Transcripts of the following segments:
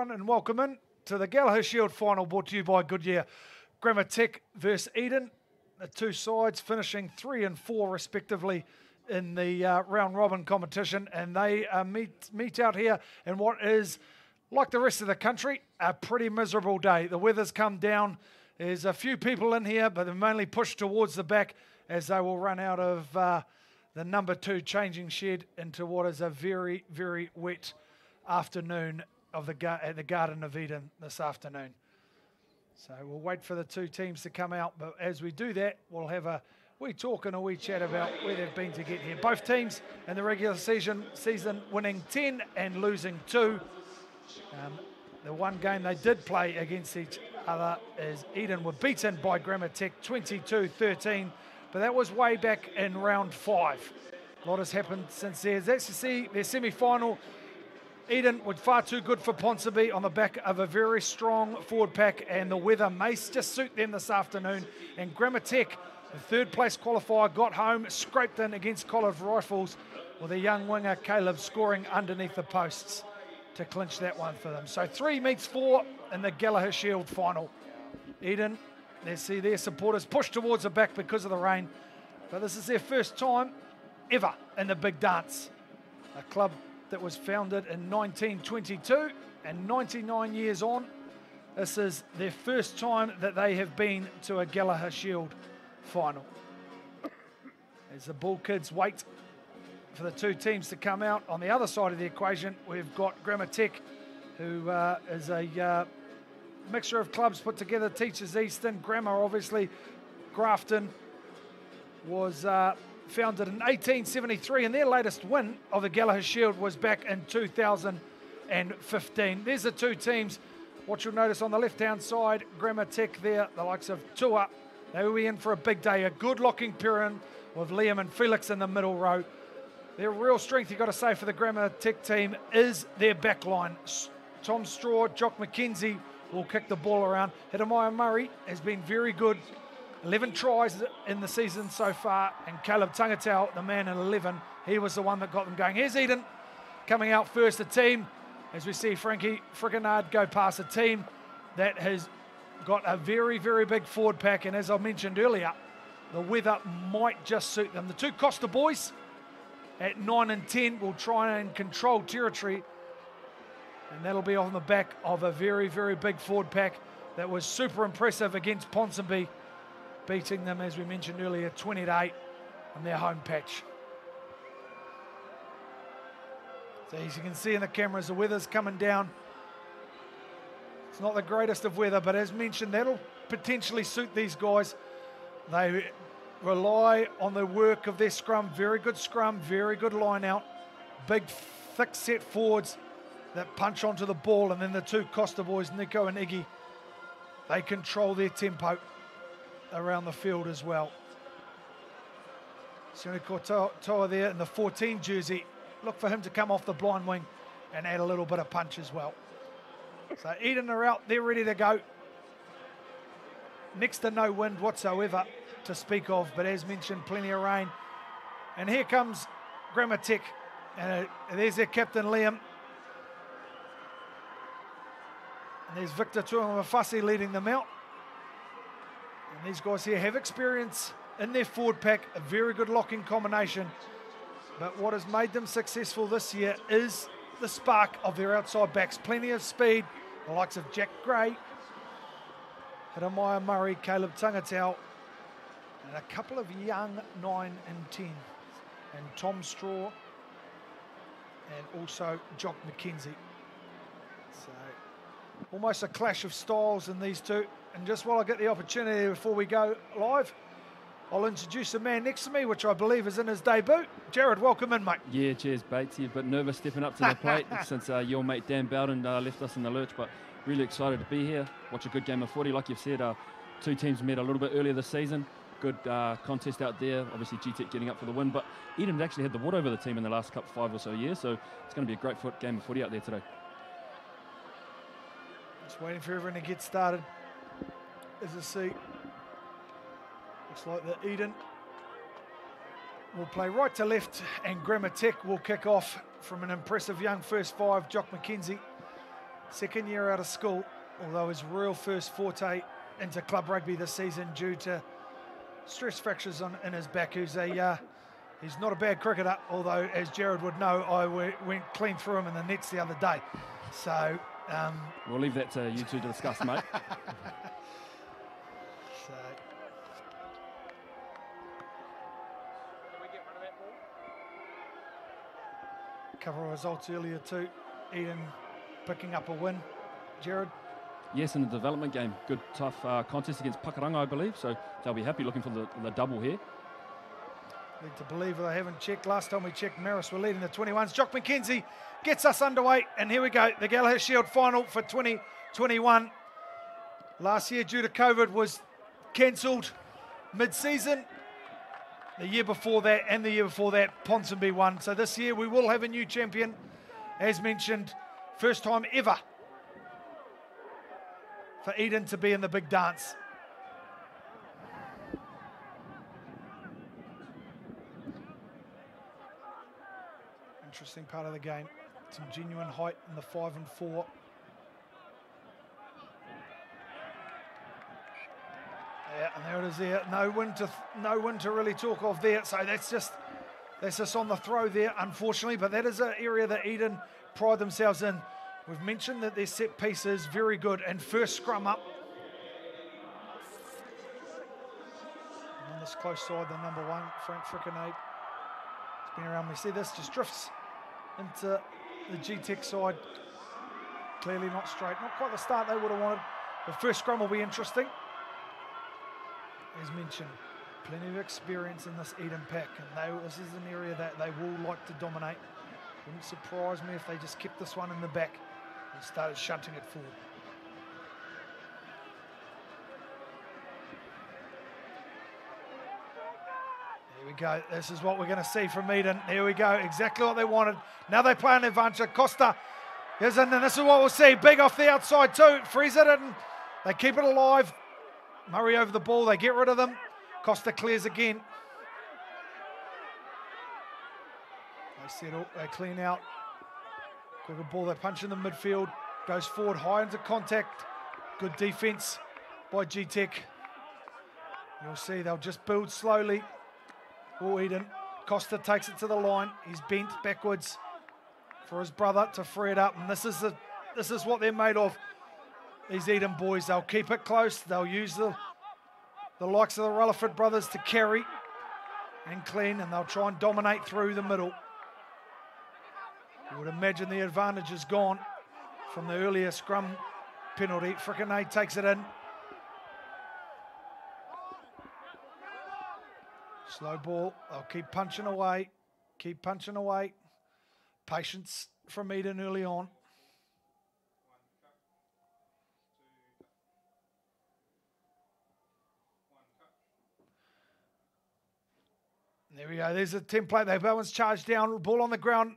Everyone, and welcome in to the Gallaher Shield final brought to you by Goodyear. Grammar Tech versus Eden. The two sides finishing three and four, respectively, in the uh, round robin competition, and they uh, meet, meet out here in what is, like the rest of the country, a pretty miserable day. The weather's come down. There's a few people in here, but they're mainly pushed towards the back as they will run out of uh, the number two changing shed into what is a very, very wet afternoon of the at the Garden of Eden this afternoon. So we'll wait for the two teams to come out, but as we do that, we'll have a wee talk and a wee chat about where they've been to get here. Both teams in the regular season season winning 10 and losing two. Um, the one game they did play against each other is Eden were beaten by Grammar Tech 22-13, but that was way back in round five. A lot has happened since there. That's to see their semi-final Eden was far too good for Ponsonby on the back of a very strong forward pack, and the weather may just suit them this afternoon. And Grammar Tech, the third place qualifier, got home, scraped in against College Rifles with a young winger, Caleb, scoring underneath the posts to clinch that one for them. So three meets four in the Gallaher Shield final. Eden, they see their supporters push towards the back because of the rain, but this is their first time ever in the big dance. A club that was founded in 1922 and 99 years on. This is their first time that they have been to a Gallaher Shield final. As the Bull Kids wait for the two teams to come out, on the other side of the equation, we've got Grammar Tech, who uh, is a uh, mixture of clubs put together. Teachers Eastern, Grammar, obviously, Grafton was uh, founded in 1873, and their latest win of the Gallaher Shield was back in 2015. There's the two teams. What you'll notice on the left-hand side, Grammar Tech there, the likes of Tua. They will be in for a big day, a good locking pair with Liam and Felix in the middle row. Their real strength, you've got to say, for the Grammar Tech team is their back line. Tom Strawn, Jock McKenzie will kick the ball around. Hidamaya Murray has been very good 11 tries in the season so far, and Caleb Tangatau, the man in 11, he was the one that got them going. Here's Eden coming out first, the team, as we see Frankie Frickenard go past a team that has got a very, very big forward pack, and as I mentioned earlier, the weather might just suit them. The two Costa boys at 9 and 10 will try and control territory, and that'll be on the back of a very, very big forward pack that was super impressive against Ponsonby beating them, as we mentioned earlier, 28 on their home patch. So as you can see in the cameras, the weather's coming down. It's not the greatest of weather, but as mentioned, that'll potentially suit these guys. They rely on the work of their scrum. Very good scrum, very good line out. Big, thick set forwards that punch onto the ball. And then the two Costa boys, Nico and Iggy, they control their tempo around the field as well. Suniko Toa there in the 14 jersey. Look for him to come off the blind wing and add a little bit of punch as well. So Eden are out, they're ready to go. Next to no wind whatsoever to speak of, but as mentioned, plenty of rain. And here comes Grammar Tech. And uh, there's their captain, Liam. And there's Victor Tuamafasi leading them out. And these guys here have experience in their forward pack, a very good locking combination. But what has made them successful this year is the spark of their outside backs. Plenty of speed, the likes of Jack Gray, Hidamaya Murray, Caleb Tangatau, and a couple of young 9 and 10. And Tom Strawn, and also Jock McKenzie. So almost a clash of styles in these two. And just while I get the opportunity before we go live, I'll introduce the man next to me, which I believe is in his debut. Jared, welcome in, mate. Yeah, cheers, Batesy. A bit nervous stepping up to the plate since uh, your mate Dan Bowden uh, left us in the lurch, but really excited to be here. Watch a good game of footy. Like you've said, uh, two teams met a little bit earlier this season. Good uh, contest out there. Obviously, GTEC getting up for the win, but Eden actually had the wood over the team in the last couple five or so years, so it's going to be a great foot game of footy out there today. Just waiting for everyone to get started as a seat. Looks like the Eden will play right to left and Grammar Tech will kick off from an impressive young first five, Jock McKenzie. second year out of school, although his real first forte into club rugby this season due to stress fractures on in his back. Who's a uh, he's not a bad cricketer, although as Jared would know, I went clean through him in the nets the other day. So um, we'll leave that to you two to discuss, mate. so. Couple of results earlier too. Eden picking up a win. Jared? Yes, in the development game. Good, tough uh, contest against Pakuranga, I believe. So they'll be happy looking for the, the double here. Need to believe they haven't checked. Last time we checked, Marist were leading the 21s. Jock McKenzie gets us underway. And here we go. The Gallaher Shield final for 2021. Last year, due to COVID, was cancelled mid-season. The year before that and the year before that, Ponsonby won. So this year we will have a new champion. As mentioned, first time ever for Eden to be in the big dance. Interesting part of the game. Some genuine height in the five and four. Yeah, and there it is there. No wind to no wind to really talk of there. So that's just that's just on the throw there, unfortunately. But that is an area that Eden pride themselves in. We've mentioned that their set piece is very good. And first scrum up. And On this close side, the number one, Frank Frickinade. It's been around. We see this just drifts into the G-Tech side. Clearly not straight. Not quite the start they would have wanted. The first scrum will be interesting. As mentioned, plenty of experience in this Eden pack, and they, this is an area that they will like to dominate. Wouldn't surprise me if they just kept this one in the back and started shunting it forward. Here we go. This is what we're going to see from Eden. Here we go. Exactly what they wanted. Now they play an advantage. Costa is in, and this is what we'll see. Big off the outside too. Freeze it and they keep it alive. Murray over the ball. They get rid of them. Costa clears again. They settle. They clean out. Quicker ball. They punch in the midfield. Goes forward high into contact. Good defense by G-Tech. You'll see they'll just build slowly. Oh, Eden. Costa takes it to the line. He's bent backwards for his brother to free it up. And this is the this is what they're made of. These Eden boys. They'll keep it close. They'll use the the likes of the Rutherford brothers to carry and clean, and they'll try and dominate through the middle. You would imagine the advantage is gone from the earlier scrum penalty. Frickinade takes it in. Slow ball. They'll keep punching away. Keep punching away. Patience from Eden early on. There we go. There's a template. They balance charge down. Ball on the ground.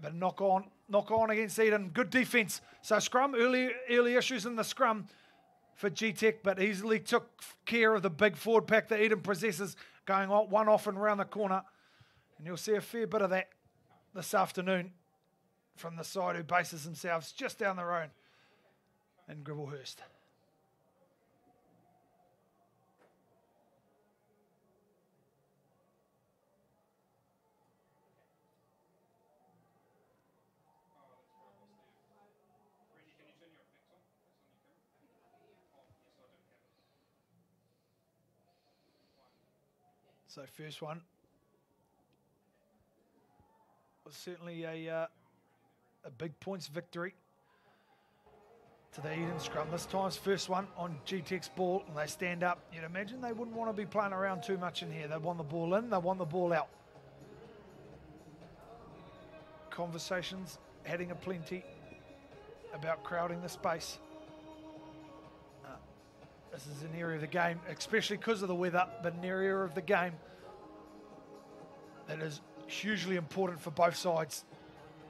But knock on. Knock on against Eden. Good defense. So scrum, early early issues in the scrum for G-Tech, but easily took care of the big forward pack that Eden possesses, going one off and around the corner. And you'll see a fair bit of that this afternoon from the side who bases themselves just down the road in Gribblehurst. So first one was certainly a uh, a big points victory to the Eden scrum. This time's first one on G-Tech's ball, and they stand up. You'd imagine they wouldn't want to be playing around too much in here. They want the ball in, they want the ball out. Conversations heading aplenty about crowding the space. This is an area of the game, especially because of the weather, but an area of the game that is hugely important for both sides.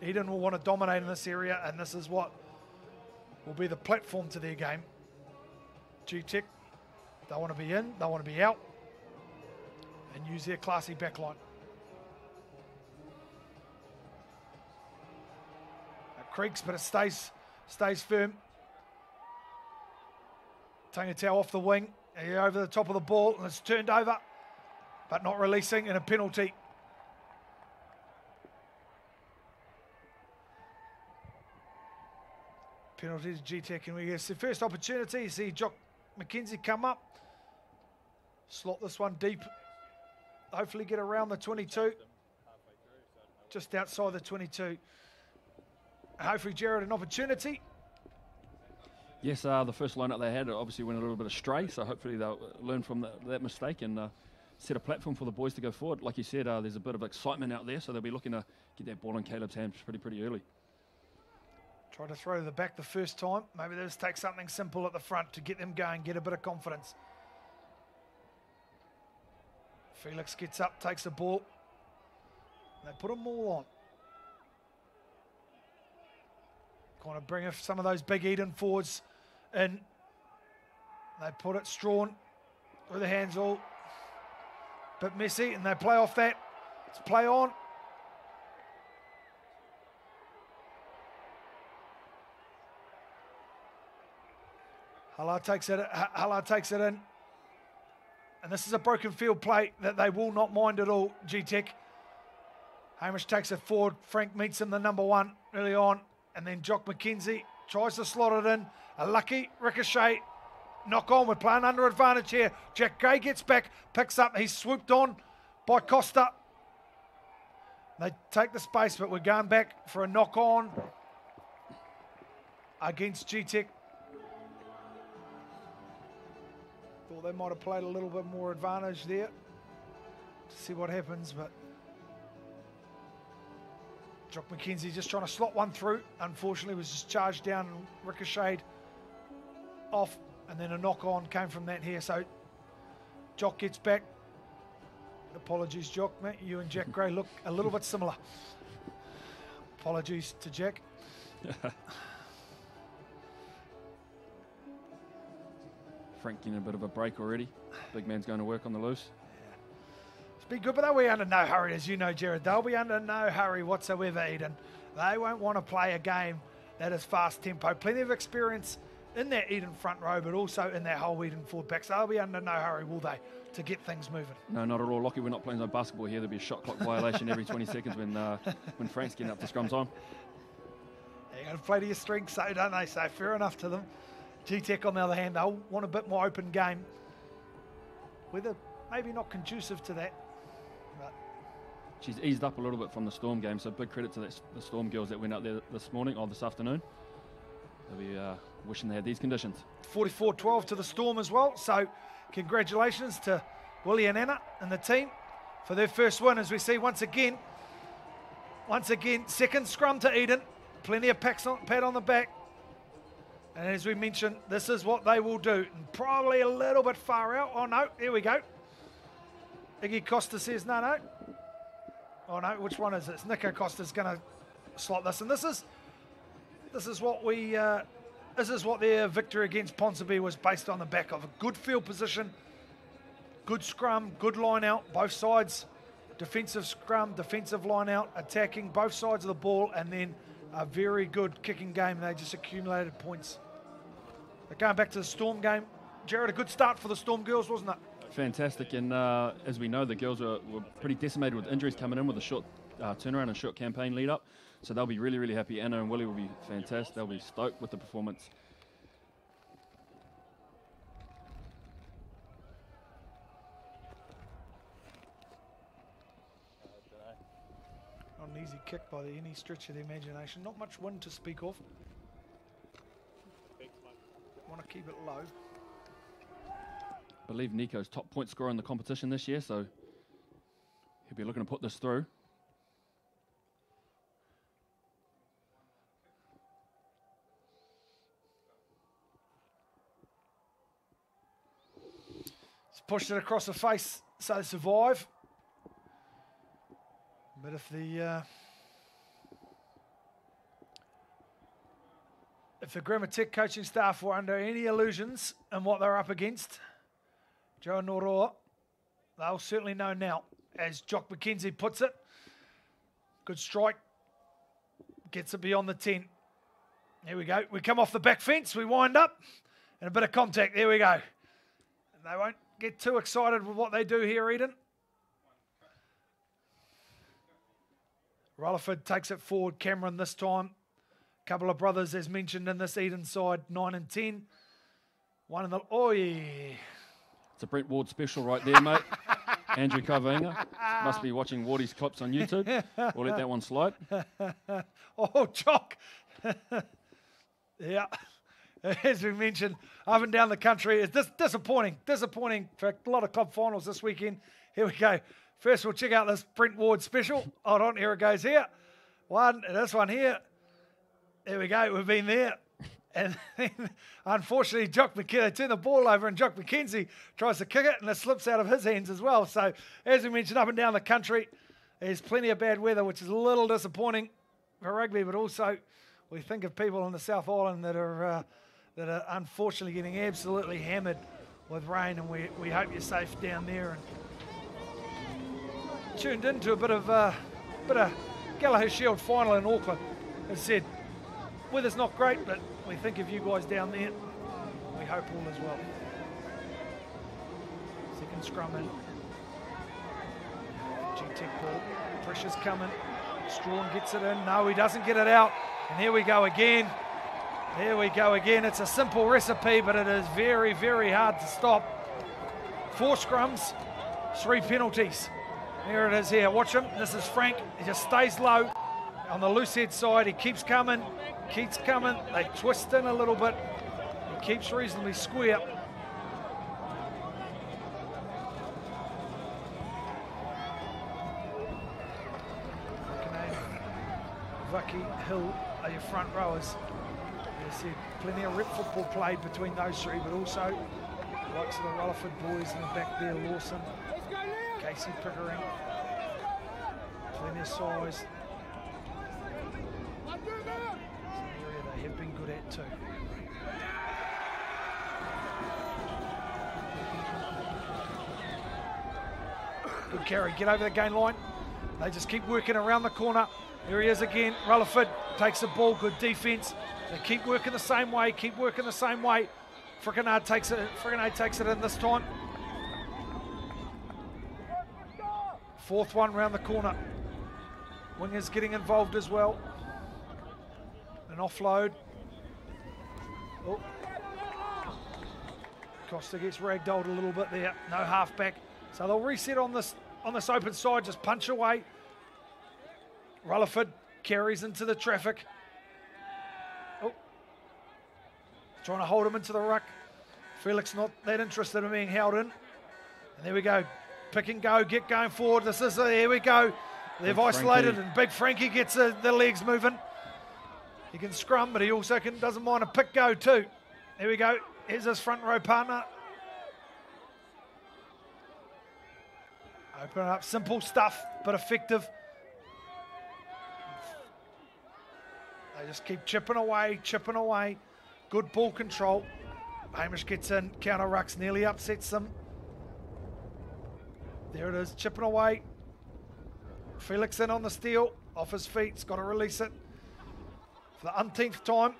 Eden will want to dominate in this area, and this is what will be the platform to their game. G-Tech, they want to be in, they want to be out, and use their classy backline. creaks, but it stays stays firm. Tangata off the wing, over the top of the ball, and it's turned over, but not releasing, and a penalty. Penalty to G-Tech, and we get the first opportunity. You see Jock McKenzie come up, slot this one deep, hopefully get around the 22, just outside the 22. Hopefully Jared an opportunity. Yes, the first lineup they had obviously went a little bit astray, so hopefully they'll learn from the, that mistake and uh, set a platform for the boys to go forward. Like you said, uh, there's a bit of excitement out there, so they'll be looking to get that ball in Caleb's hands pretty, pretty early. Try to throw to the back the first time. Maybe they'll just take something simple at the front to get them going, get a bit of confidence. Felix gets up, takes the ball. They put them all on. Kind of bring some of those big Eden forwards in. They put it Strawn with the hands all bit messy, and they play off that. Let's play on. Hala takes it. Hala takes it in. And this is a broken field play that they will not mind at all, G-Tech. Hamish takes it forward. Frank meets him, the number one, early on. And then Jock McKenzie tries to slot it in. A lucky ricochet. Knock on. We're playing under advantage here. Jack Gray gets back, picks up. He's swooped on by Costa. They take the space, but we're going back for a knock on against G-Tech. Thought they might have played a little bit more advantage there to see what happens, but Jock McKenzie just trying to slot one through. Unfortunately, was just charged down and ricocheted off, and then a knock on came from that here. So Jock gets back. Apologies, Jock, mate. You and Jack Gray look a little bit similar. Apologies to Jack. Frank getting a bit of a break already. Big man's going to work on the loose. It's been good, but they'll be under no hurry, as you know, Jared. They'll be under no hurry whatsoever, Eden. They won't want to play a game that is fast tempo. Plenty of experience in that Eden front row, but also in that whole Eden forward back. So they'll be under no hurry, will they, to get things moving? No, not at all. Lucky we're not playing no basketball here. There'll be a shot clock violation every 20 seconds when uh, when Frank's getting up to scrum time. They're going to play to your strengths, so don't they? So fair enough to them. G-Tech, on the other hand, they'll want a bit more open game. Whether maybe not conducive to that. She's eased up a little bit from the Storm game, so big credit to the Storm girls that went out there this morning or this afternoon. They'll be uh, wishing they had these conditions. 44-12 to the Storm as well, so congratulations to Willie and Anna and the team for their first win as we see once again, once again, second scrum to Eden. Plenty of pats on, pat on the back. And as we mentioned, this is what they will do. And probably a little bit far out. Oh, no, here we go. Iggy Costa says, no, no. Oh, no, which one is this? Nico Costa's going to slot this. And this is this is what we, uh, this is what their victory against Ponsonby was based on the back of. A good field position, good scrum, good line out, both sides. Defensive scrum, defensive line out, attacking both sides of the ball, and then a very good kicking game. They just accumulated points. But going back to the Storm game, Jared, a good start for the Storm girls, wasn't it? Fantastic, and uh, as we know, the girls were, were, pretty decimated with injuries coming in with a short uh, turnaround and short campaign lead up. So they'll be really, really happy. Anna and Willie will be fantastic. They'll be stoked with the performance. Not an easy kick by any stretch of the imagination. Not much wind to speak of want to keep it low. I believe Nico's top point scorer in the competition this year, so he'll be looking to put this through. He's pushed it across the face, so they survive. But if the uh, if the Grammar Tech coaching staff were under any illusions in what they're up against, Joe Noroa, they'll certainly know now. As Jock McKenzie puts it, good strike, gets it beyond the 10. Here we go. We come off the back fence. We wind up and a bit of contact. There we go. And they won't get too excited with what they do here, Eden. Rutherford takes it forward. Cameron this time. A Couple of brothers, as mentioned in this Eden side, 9 and 10. One in the. Oh, yeah. It's a Brent Ward special right there, mate. Andrew Kavinga must be watching Wardy's clips on YouTube. We'll let that one slide. oh, Jock. yeah. As we mentioned, up and down the country, it's dis- disappointing. Disappointing for a lot of club finals this weekend. Here we go. First, we'll check out this Brent Ward special. Hold on, here it goes here. One, this one here. There we go. We've been there. And then, unfortunately, Jock McKenzie, they turn the ball over and Jock McKenzie tries to kick it and it slips out of his hands as well. So, as we mentioned, up and down the country, there's plenty of bad weather, which is a little disappointing for rugby, but also we think of people in the South Island that are, uh, that are unfortunately getting absolutely hammered with rain, and we, we hope you're safe down there. And tuned into a bit of, uh, bit of Gallaher Shield final in Auckland. As said, weather's not great, but we think of you guys down there. We hope all is well. Second scrum in. G-Tech ball. Pressure's coming. Strawn gets it in. No, he doesn't get it out. And here we go again. There we go again. It's a simple recipe, but it is very, very hard to stop. Four scrums, three penalties. There it is here. Watch him. This is Frank. He just stays low on the loose head side. He keeps coming, keeps coming. They twist in a little bit. He keeps reasonably square. Vaki Hill are your front rowers. There's plenty of rep football played between those three, but also the likes of the Rutherford boys in the back there, Lawson, Casey Pickering, plenty of size. It's an area they have been good at too. Good carry, get over the gain line. They just keep working around the corner. Here he is again. Rutherford takes the ball, good defence. They keep working the same way, keep working the same way. Frickinade takes it, Frickinade takes it in this time. Fourth one round the corner. Wingers getting involved as well. An offload. Oh. Costa gets ragdolled a little bit there. No halfback. So they'll reset on this on this open side, just punch away. Rutherford carries into the traffic. Oh. Trying to hold him into the ruck. Felix not that interested in being held in. And there we go. Pick and go, get going forward. This is, a, here we go. They've Big isolated Frankie. and Big Frankie gets uh, the legs moving. He can scrum, but he also can, doesn't mind a pick go too. There we go. Here's his front row partner. Open it up. Simple stuff, but effective. They just keep chipping away, chipping away. Good ball control. Hamish gets in, counter rucks, nearly upsets them. There it is, chipping away. Felix in on the steal, off his feet, he's got to release it. For the umpteenth time,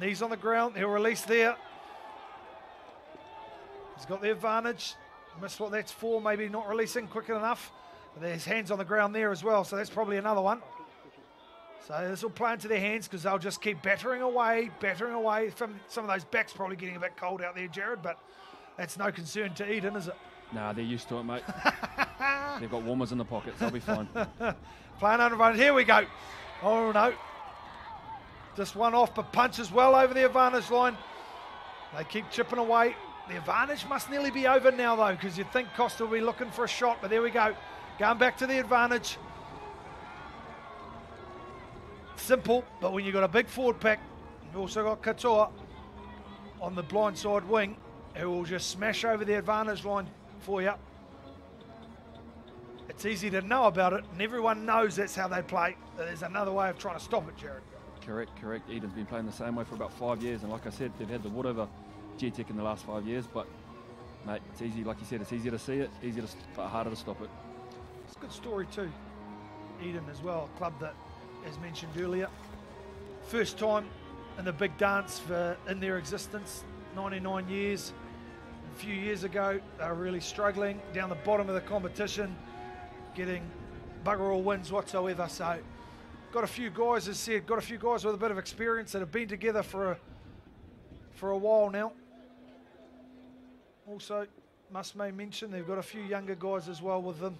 knees on the ground, he'll release there. He's got the advantage. Missed what that's for, maybe not releasing quick enough. But there's hands on the ground there as well, so that's probably another one. So this will play into their hands because they'll just keep battering away, battering away. From some of those backs probably getting a bit cold out there, Jared, but that's no concern to Eden, is it? Nah, they're used to it, mate. They've got warmers in the pockets. They'll be fine. Playing under advantage. Here we go. Oh no. Just one off, but punches well over the advantage line. They keep chipping away. The advantage must nearly be over now, though, because you'd think Costa will be looking for a shot, but there we go. Going back to the advantage. Simple, but when you've got a big forward pack, you've also got Katoa on the blind side wing, who will just smash over the advantage line for you. It's easy to know about it, and everyone knows that's how they play. There's another way of trying to stop it, Jared. Correct, correct. Eden's been playing the same way for about five years, and like I said, they've had the wood over G-Tech in the last five years, but mate, it's easy, like you said, it's easier to see it, easier to, but harder to stop it. It's a good story too. Eden as well, a club that, as mentioned earlier, first time in the big dance for in their existence, 99 years. A few years ago, they were really struggling down the bottom of the competition, getting bugger all wins whatsoever. So, got a few guys, as said, got a few guys with a bit of experience that have been together for a for a while now. Also, must may mention they've got a few younger guys as well with them,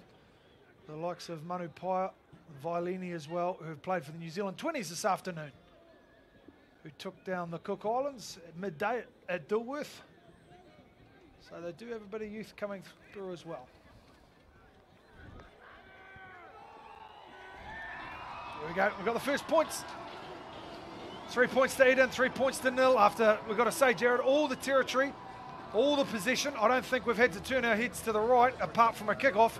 the likes of Manu Paia, Violini as well, who have played for the New Zealand 20s this afternoon, who took down the Cook Islands at midday at, at Dilworth. So they do have a bit of youth coming through as well. Here we go. We've got the first points. Three points to Eden, three points to nil after, we've got to say, Jared, all the territory, all the possession. I don't think we've had to turn our heads to the right apart from a kickoff.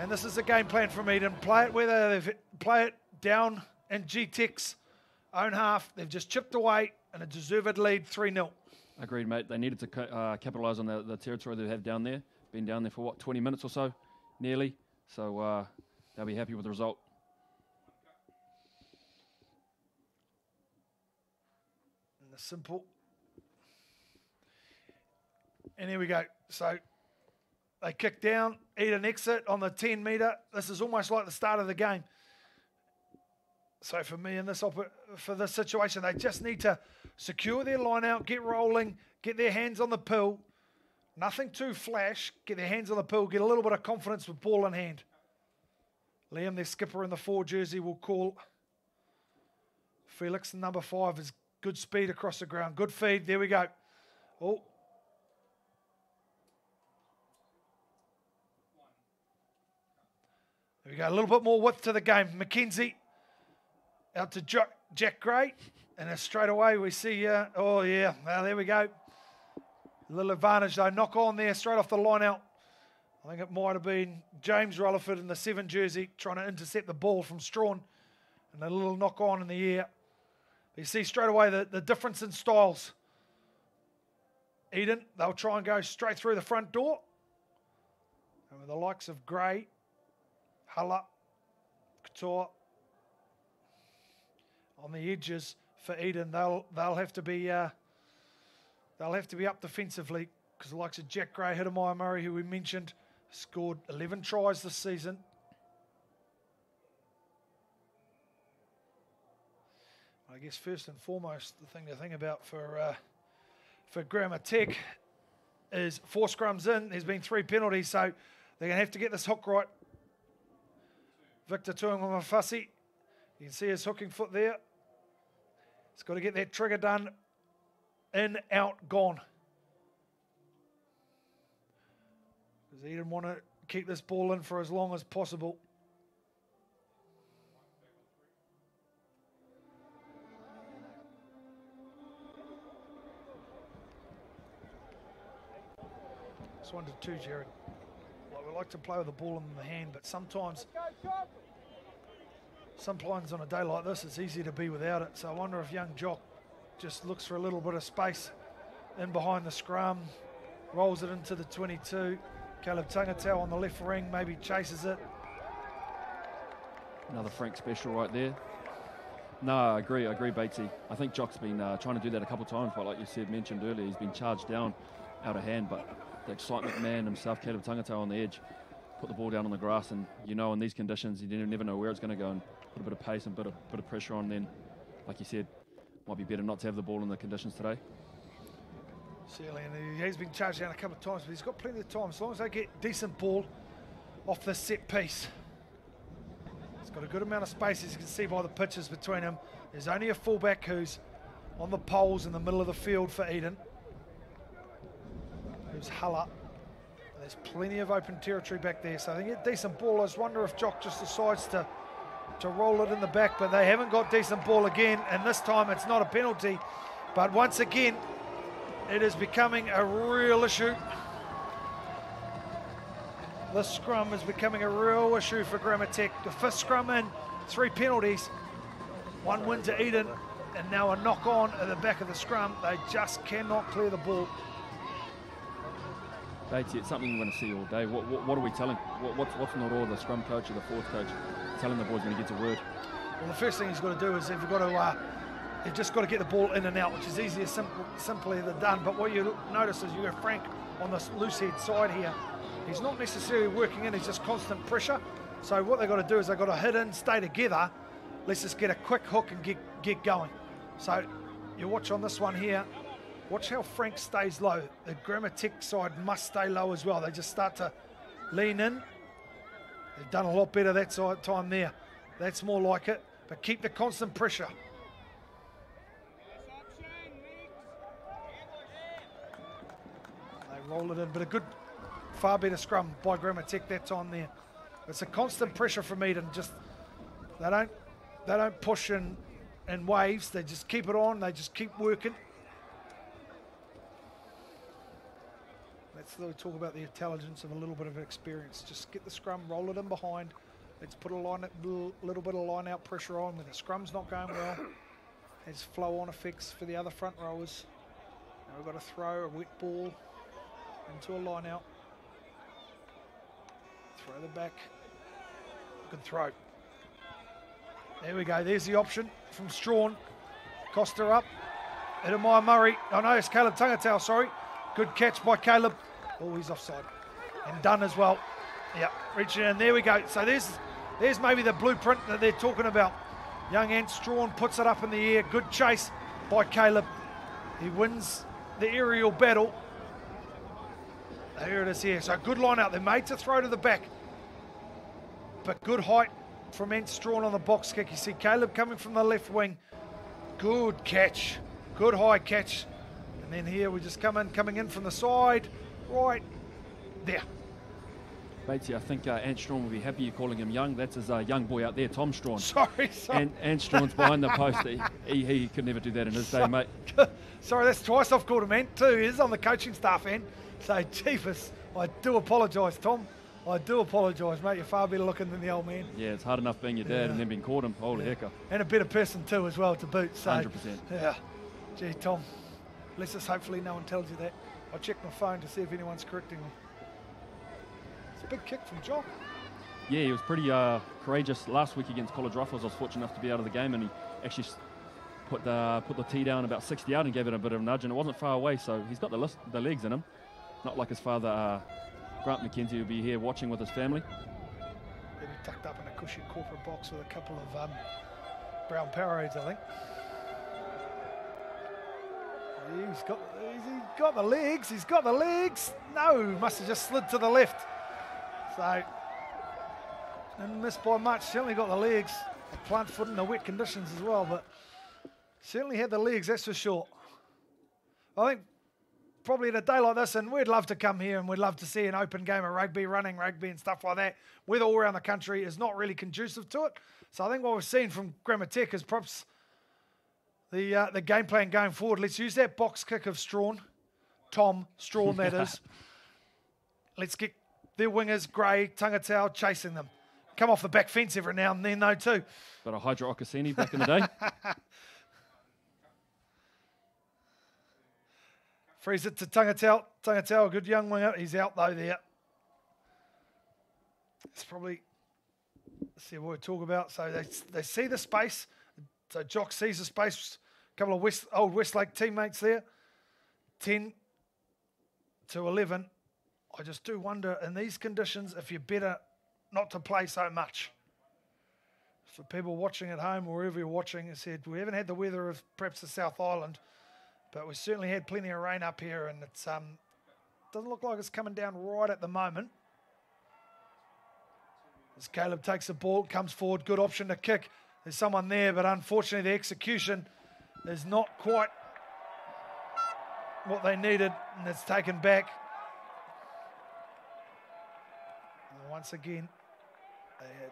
And this is a game plan from Eden. Play it whether they play it down in GTEC's own half. They've just chipped away and a deserved lead 3 0. Agreed, mate. They needed to uh, capitalise on the, the, territory they have down there. Been down there for what, 20 minutes or so, nearly. So uh, they'll be happy with the result. The simple. And here we go. So they kick down, eat an exit on the 10 metre. This is almost like the start of the game. So for me in this for this situation, they just need to secure their line out, get rolling, get their hands on the pill. Nothing too flash. Get their hands on the pill, get a little bit of confidence with ball in hand. Liam, their skipper in the four jersey, will call Felix, number five, is good speed across the ground. Good feed. There we go. Oh, There we go. A little bit more width to the game. McKenzie out to Jack, Jack Gray. And straight away we see, uh, oh yeah, well, there we go. A little advantage though. Knock on there straight off the line out. I think it might have been James Rutherford in the seven jersey trying to intercept the ball from Strawn. And a little knock on in the air. You see straight away the, the difference in styles. Eden, they'll try and go straight through the front door. And with the likes of Gray Hala, Couture on the edges for Eden. They'll they'll have to be uh, they'll have to be up defensively because the likes of Jack Gray, Hidemaya Murray, who we mentioned, scored 11 tries this season. I guess first and foremost, the thing to think about for uh, for Grammar Tech is four scrums in. There's been three penalties, so they're going to have to get this hook right Victor Tuamafasi. You can see his hooking foot there. He's got to get that trigger done. In, out, gone. Because he didn't want to keep this ball in for as long as possible. One to two, Jared. Like we like to play with the ball in the hand, but sometimes sometimes on a day like this, it's easy to be without it. So I wonder if young Jock just looks for a little bit of space in behind the scrum, rolls it into the 22. Caleb Tangatau on the left ring, maybe chases it. Another Frank special right there. No, I agree. I agree, Batesy. I think Jock's been uh, trying to do that a couple of times, but like you said, mentioned earlier, he's been charged down out of hand. But the excitement man himself, Caleb Tangatau on the edge, put the ball down on the grass, and you know in these conditions, you never know where it's going to go. And put a bit of pace and a bit of, bit of pressure on, then, like you said, might be better not to have the ball in the conditions today. Certainly, and he has been charged down a couple of times, but he's got plenty of time. As long as they get decent ball off the set piece. He's got a good amount of space, as you can see by the pitches between him. There's only a fullback who's on the poles in the middle of the field for Eden. Who's Huller. There's plenty of open territory back there, so they get decent ball. I just wonder if Jock just decides to to roll it in the back, but they haven't got decent ball again, and this time it's not a penalty. But once again, it is becoming a real issue. The scrum is becoming a real issue for Tech. The fifth scrum in, three penalties, one win to Eden, and now a knock on at the back of the scrum. They just cannot clear the ball. It's something we're going to see all day. What, what, what are we telling? What, what's, what's not all the scrum coach or the fourth coach telling the boys when he gets a word? Well, the first thing he's got to do is you've got to uh, You've just got to get the ball in and out, which is easier, simple, simply than done. But what you notice is you have Frank on the loose head side here. He's not necessarily working in, he's just constant pressure. So what they've got to do is they've got to hit in, stay together. Let's just get a quick hook and get, get going. So you watch on this one here. Watch how Frank stays low. The Grammar Tech side must stay low as well. They just start to lean in. They've done a lot better that side time there. That's more like it. But keep the constant pressure. They roll it in, but a good, far better scrum by Grammar Tech that time there. It's a constant pressure from Eden. Just they don't they don't push in in waves. They just keep it on. They just keep working. Let's talk about the intelligence of a little bit of experience. Just get the scrum, roll it in behind. Let's put a line, a little bit of line out pressure on when the scrum's not going well. There's flow on effects for the other front rowers. Now we've got to throw a wet ball into a line out. Throw the back. Good throw. There we go. There's the option from Strawn. Costa up. Edemiah Murray. Oh no, it's Caleb Tungatau, sorry. Good catch by Caleb. Oh, he's offside. And done as well. Yeah, reaching in. There we go. So there's there's maybe the blueprint that they're talking about. Young Ant Strawn puts it up in the air. Good chase by Caleb. He wins the aerial battle. There it is here. So good line out. They're made to throw to the back. But good height from Ant Strawn on the box kick. You see Caleb coming from the left wing. Good catch. Good high catch. And then here we just come in, coming in from the side. Right there. Batesy, I think uh, Ant Strawn will be happy you're calling him young. That's his uh, young boy out there, Tom Strawn. Sorry, sorry. Ant, Ant Strawn's behind the post. He, he, he, could never do that in his day, mate. sorry, that's twice I've called him Ant too. He's on the coaching staff end. So, Jeepers, I do apologise, Tom. I do apologise, mate. You're far better looking than the old man. Yeah, it's hard enough being your dad yeah. and then being called him. Holy yeah. hecker. And a better person too, as well, to boot. So, 100%. Yeah. Gee, Tom, let's just hopefully no one tells you that. I'll check my phone to see if anyone's correcting me. It's a big kick from Jock. Yeah, he was pretty uh, courageous last week against College Rifles. I was fortunate enough to be out of the game, and he actually put the put the tee down about 60 out and gave it a bit of a nudge, and it wasn't far away. So he's got the list, the legs in him, not like his father uh, Grant McKenzie who'll be here watching with his family. He'll be tucked up in a cushy corporate box with a couple of um, brown Powerades, I think. He's got, he's got the legs. He's got the legs. No, must have just slid to the left. So, didn't miss by much. Certainly got the legs. A plant foot in the wet conditions as well, but certainly had the legs, that's for sure. I think probably in a day like this, and we'd love to come here and we'd love to see an open game of rugby, running rugby and stuff like that. Weather all around the country is not really conducive to it. So I think what we've seen from Grammar Tech is perhaps the uh, the game plan going forward. Let's use that box kick of Strawn, Tom Strawn that is. Let's get their wingers, Gray, Tungatau, chasing them. Come off the back fence every now and then, though, too. Got a Hydro Okasini back in the day. Frees it to Tungatau. Tungatau, a good young winger. He's out though there. It's probably let's see what we talk about. So they they see the space. So Jock sees the space. A couple of West old Westlake teammates there. Ten to eleven. I just do wonder in these conditions if you're better not to play so much. For people watching at home, wherever you're watching, I said we haven't had the weather of perhaps the South Island. But we certainly had plenty of rain up here, and it um, doesn't look like it's coming down right at the moment. As Caleb takes the ball, comes forward, good option to kick. There's someone there, but unfortunately the execution is not quite what they needed, and it's taken back. And once again, they had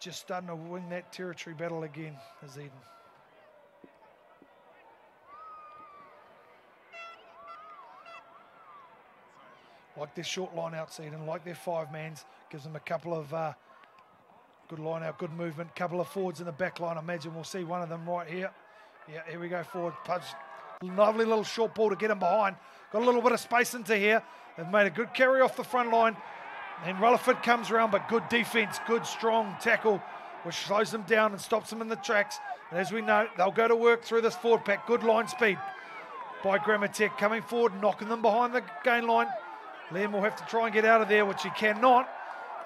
just starting to win that territory battle again, as Eden. like their short line out Eden, like their five mans, gives them a couple of uh, good line out, good movement, couple of forwards in the back line. I imagine we'll see one of them right here. Yeah, here we go forward. Punch. Lovely little short ball to get him behind. Got a little bit of space into here. They've made a good carry off the front line. And Rutherford comes around, but good defence, good strong tackle which slows them down and stops them in the tracks. And as we know, they'll go to work through this forward pack. Good line speed by Grammar Tech coming forward, knocking them behind the gain line. Liam will have to try and get out of there, which he cannot.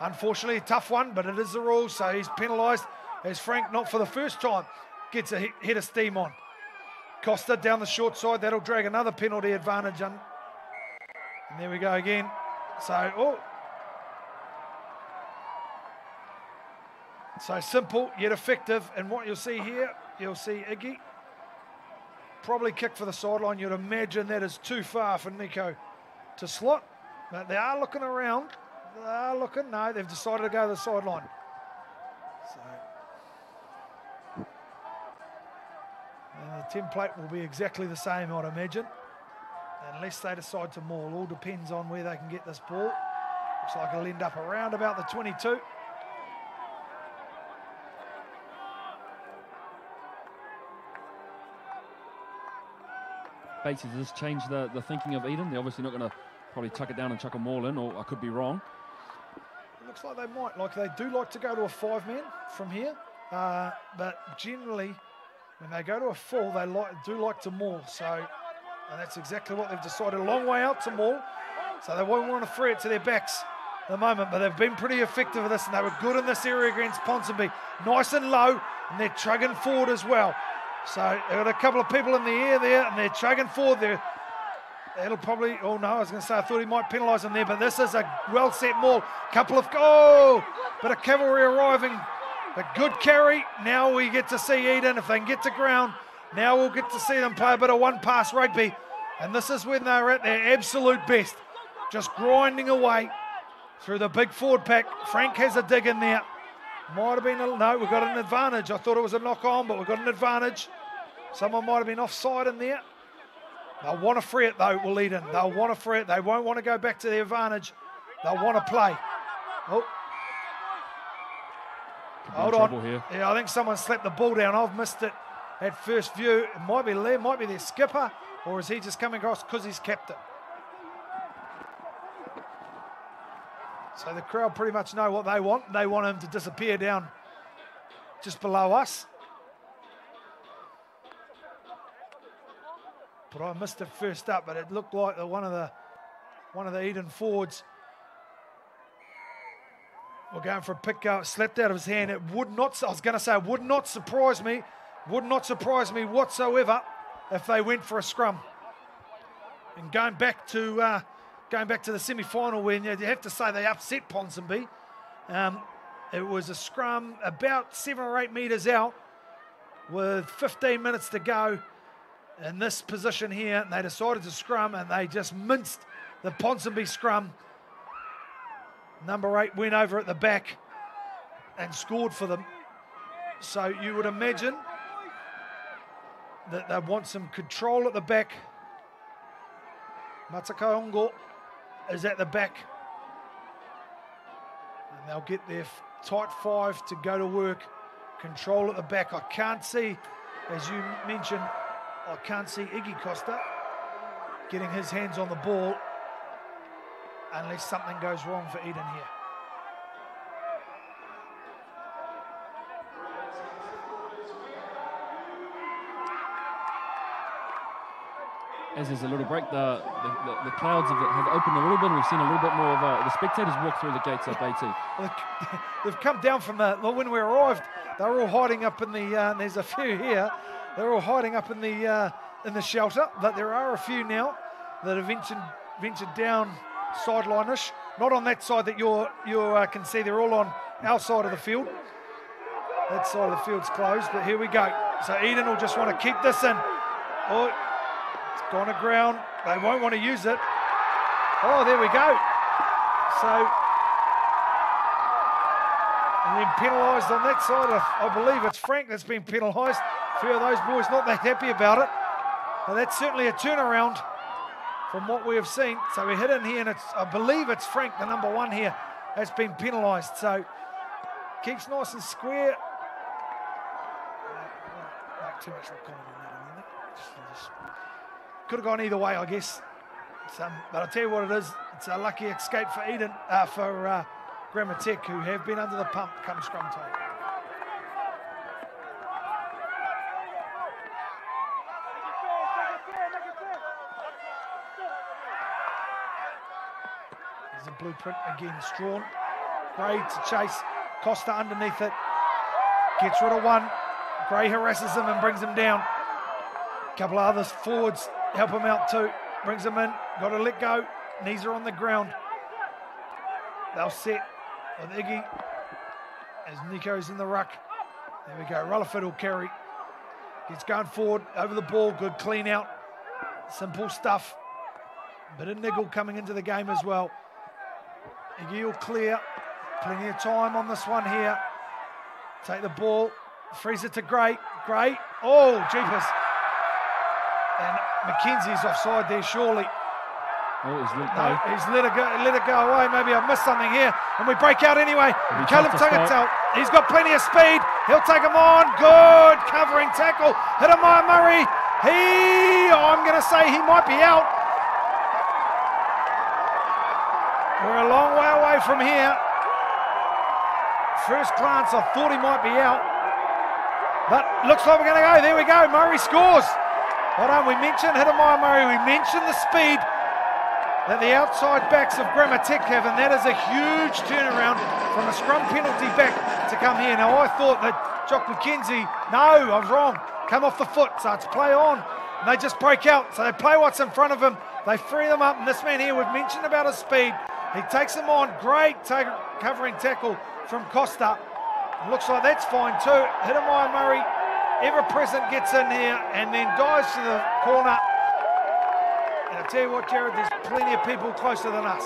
Unfortunately, a tough one, but it is the rules, so he's penalised as Frank, not for the first time, gets a hit of steam on. Costa down the short side, that'll drag another penalty advantage. On. And there we go again. So, oh. So simple yet effective. And what you'll see here, you'll see Iggy probably kick for the sideline. You'd imagine that is too far for Nico to slot. But they are looking around. They are looking. No, they've decided to go to the sideline. So, and the template will be exactly the same, I'd imagine. Unless they decide to maul. All depends on where they can get this ball. Looks like it'll end up around about the 22. Bates, does this change the, the thinking of Eden? They're obviously not going to probably tuck it down and chuck them all in, or I could be wrong. It looks like they might. Like they do like to go to a five man from here, uh, but generally when they go to a full, they like, do like to maul. So, and that's exactly what they've decided. A long way out to maul, so they won't want to free it to their backs at the moment. But they've been pretty effective at this, and they were good in this area against Ponsonby. Nice and low, and they're chugging forward as well. So they've got a couple of people in the air there, and they're chugging forward there. That'll probably, oh no, I was going to say, I thought he might penalise them there, but this is a well set maul. Couple of, oh, but a cavalry arriving. A good carry. Now we get to see Eden. If they can get to ground, now we'll get to see them play a bit of one pass rugby. And this is when they're at their absolute best. Just grinding away through the big forward pack. Frank has a dig in there. Might have been a, no, we've got an advantage. I thought it was a knock on, but we've got an advantage. Someone might have been offside in there. They'll want to free it though, will Eden. They'll want to free it. They won't want to go back to the advantage. They'll want to play. Oh. Hold on. Here. Yeah, I think someone slapped the ball down. I've missed it at first view. It might be Lee, might be their skipper, or is he just coming across because he's captain? So the crowd pretty much know what they want. They want him to disappear down just below us. But I missed it first up, but it looked like the, one of the one of the Eden forwards were going for a pick out, slapped out of his hand. It would not, I was going to say, would not surprise me, would not surprise me whatsoever if they went for a scrum. And going back to uh, going back to the semi-final when you have to say they upset Ponsonby. Um, it was a scrum about seven or eight metres out with 15 minutes to go in this position here, and they decided to scrum, and they just minced the Ponsonby scrum. Number eight went over at the back and scored for them. So you would imagine that they want some control at the back. Matakaongo is at the back. And they'll get their tight five to go to work. Control at the back. I can't see, as you mentioned, I can't see Iggy Costa getting his hands on the ball unless something goes wrong for Eden here. As there's a little break, the, the, the, clouds have, have, opened a little bit, and we've seen a little bit more of uh, the spectators walk through the gates of at BT. They've come down from the when we arrived. They were all hiding up in the. Uh, there's a few here they're all hiding up in the uh, in the shelter, but there are a few now that have ventured ventured down sideline-ish. Not on that side that you you uh, can see. They're all on our side of the field. That side of the field's closed, but here we go. So Eden will just want to keep this in. Oh, it's gone to ground. They won't want to use it. Oh, there we go. So and then penalised on that side. Of, I believe it's Frank that's been penalised. A few of those boys not that happy about it. But that's certainly a turnaround from what we have seen. So we hit in here, and it's I believe it's Frank, the number one here, has been penalised. So keeps nice and square. Not too much comment on that. Just, could have gone either way, I guess. Um, but I'll tell you what it is. It's a lucky escape for Eden, uh, for uh, Tech, who have been under the pump come scrum time. There's a blueprint again, Strawn. Gray to chase. Costa underneath it. Gets rid of one. Gray harasses him and brings him down. A couple of others forwards help him out too. Brings him in. Got to let go. Knees are on the ground. They'll set with Iggy as Nico's in the ruck. There we go. Rutherford will carry. Gets going forward over the ball. Good clean out. Simple stuff. Bit of niggle coming into the game as well. Will clear. Plenty of time on this one here. Take the ball. Freeze it to Gray. Gray. Oh, jeepers. And McKenzie's offside there, surely. Oh, he's let No, he's let it go, let it go away. Maybe I've missed something here. And we break out anyway. Caleb Tangatau, he's got plenty of speed. He'll take him on. Good covering tackle. Hitamaya Murray. He, oh, I'm going to say he might be out. We're a long from here. First glance, I thought he might be out. But looks like we're going to go. There we go. Murray scores. Why don't we mentioned Hitamaya Murray. We mentioned the speed that the outside backs of Grammar Tech have, and that is a huge turnaround from a scrum penalty back to come here. Now, I thought that Jock McKenzie, no, I was wrong, come off the foot, so it's play on, and they just break out. So they play what's in front of them. they free them up, and this man here, we've mentioned about his speed, he takes them on, great take, covering tackle from Costa. Looks like that's fine too. Hitamaya Murray, ever present, gets in here and then dives to the corner. And I tell you what, Jared, there's plenty of people closer than us.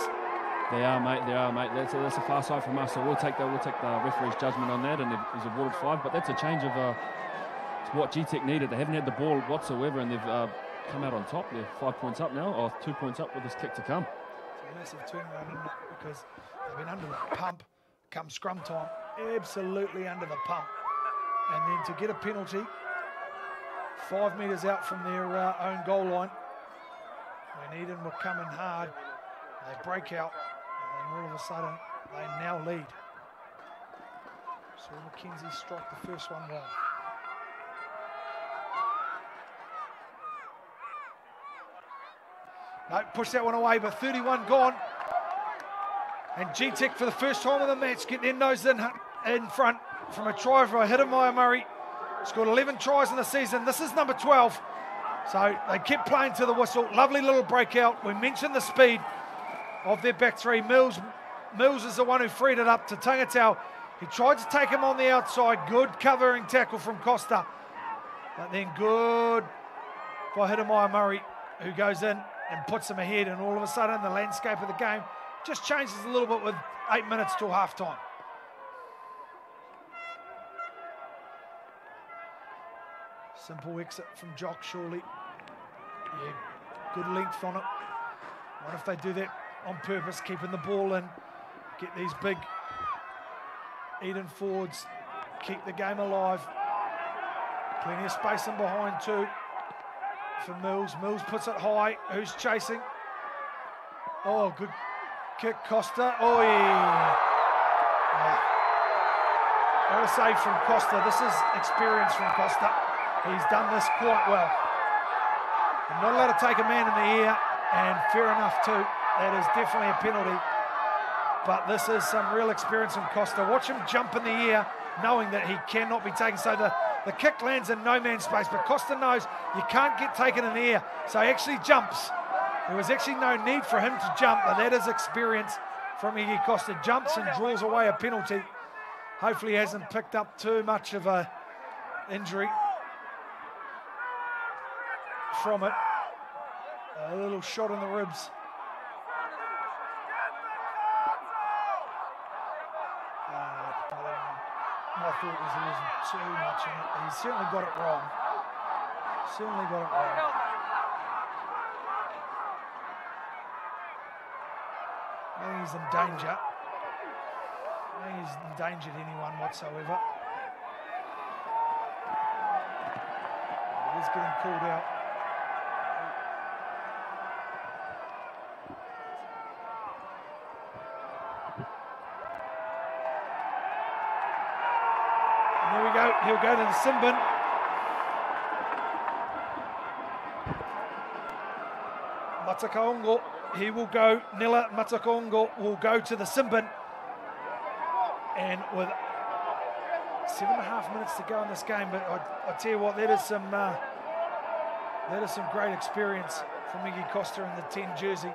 They are, mate. They are, mate. That's a, that's a far side from us. So we'll take the we'll take the referee's judgment on that, and was awarded five. But that's a change of uh, what GTEC needed. They haven't had the ball whatsoever, and they've uh, come out on top. They're five points up now, or two points up with this kick to come. Massive turnaround? Because they've been under the pump come scrum time, absolutely under the pump. And then to get a penalty, five metres out from their uh, own goal line, when Eden were coming hard, they break out, and then all of a sudden they now lead. So McKenzie struck the first one well. No, push that one away, but 31 gone. And G-Tech for the first time in the match getting their nose in, in front from a try for Hitamaya Murray. Scored 11 tries in the season. This is number 12. So they kept playing to the whistle. Lovely little breakout. We mentioned the speed of their back three. Mills, Mills is the one who freed it up to Tangatau. He tried to take him on the outside. Good covering tackle from Costa. But then good for Hitamaya Murray, who goes in and puts them ahead. And all of a sudden, the landscape of the game just changes a little bit with eight minutes till half time. Simple exit from Jock, surely. Yeah, good length on it. What if they do that on purpose, keeping the ball in, get these big Eden forwards, keep the game alive. Plenty of space in behind too for Mills. Mills puts it high. Who's chasing? Oh, good kick, Costa. Oh, yeah. yeah. What a save from Costa. This is experience from Costa. He's done this quite well. I'm not allowed to take a man in the ear, and fair enough too. That is definitely a penalty. But this is some real experience from Costa. Watch him jump in the air, knowing that he cannot be taken. So the, the kick lands in no man's space, but Costa knows you can't get taken in the air. So he actually jumps. There was actually no need for him to jump, but that is experience from Iggy Costa. Jumps and draws away a penalty. Hopefully he hasn't picked up too much of a injury from it. A little shot in the ribs. I thought was wasn't too much in it. He certainly got it wrong. Certainly got it wrong. He's in danger. He's endangered anyone whatsoever. He's getting called out. And there we go. He'll go to the sin bin. Matakaongo, he will go, Nila Matakaongo will go to the sin bin. And with seven and a half minutes to go in this game, but I, I tell you what, that is some uh, that is some great experience from Iggy Costa in the 10 jersey.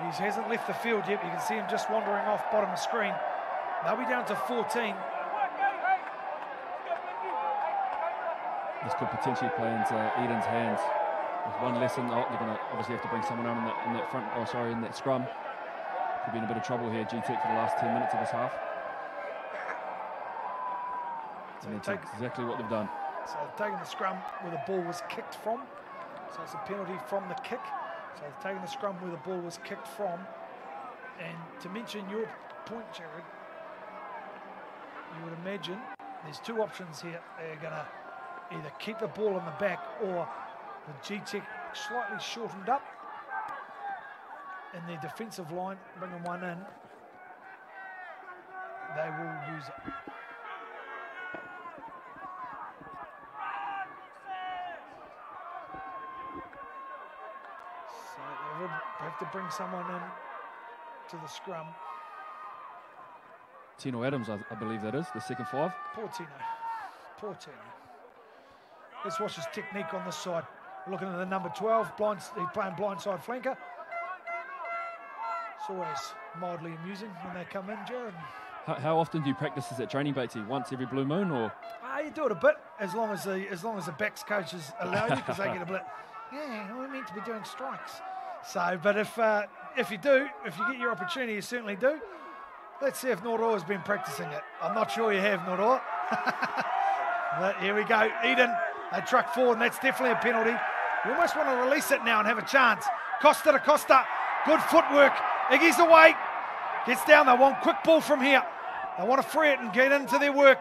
He hasn't left the field yet, you can see him just wandering off bottom of screen. They'll be down to 14. This could potentially play into Eden's hands. With one lesson, oh, they're going to obviously have to bring someone on in that, in that front, oh sorry, in that scrum. Could be in a bit of trouble here, GTEC for the last 10 minutes of this half. So and that's exactly what they've done. So they've taken the scrum where the ball was kicked from. So it's a penalty from the kick. So they've taken the scrum where the ball was kicked from. And to mention your point, Jared, you would imagine there's two options here. They're going to either keep the ball in the back or the GTEC slightly shortened up in their defensive line, bringing one in. They will use it. So they would have to bring someone in to the scrum. Tino Adams, I, I believe that is, the second five. Poor Tino. Poor Tino. Let's watch his technique on this side. looking at the number 12, blind, he's playing blindside flanker. It's always mildly amusing when they come in, Jared. How, how often do you practice this at training, Batesy? Once every blue moon, or? Uh, you do it a bit, as long as the as long as the backs coaches allow you, because they get a bit. Yeah, we're meant to be doing strikes. So, but if uh, if you do, if you get your opportunity, you certainly do. Let's see if Noro has been practicing it. I'm not sure you have, Noro. but here we go. Eden, a truck forward, and that's definitely a penalty. You almost want to release it now and have a chance. Costa to Costa. Good footwork. Iggy's away. Gets down. They want quick ball from here. They want to free it and get into their work.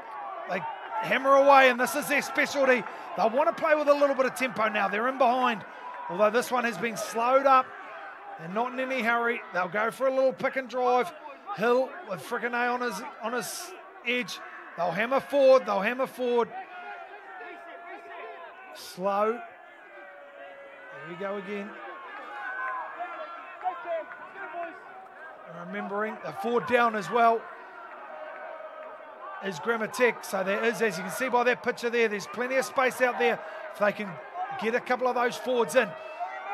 They hammer away, and this is their specialty. They want to play with a little bit of tempo now. They're in behind. Although this one has been slowed up and not in any hurry. They'll go for a little pick and drive. Hill with frickin' A on his on his edge. They'll hammer forward. They'll hammer forward. Slow. There we go again. And remembering the four down as well is Grammar Tech. So there is, as you can see by that picture there, there's plenty of space out there if they can get a couple of those forwards in.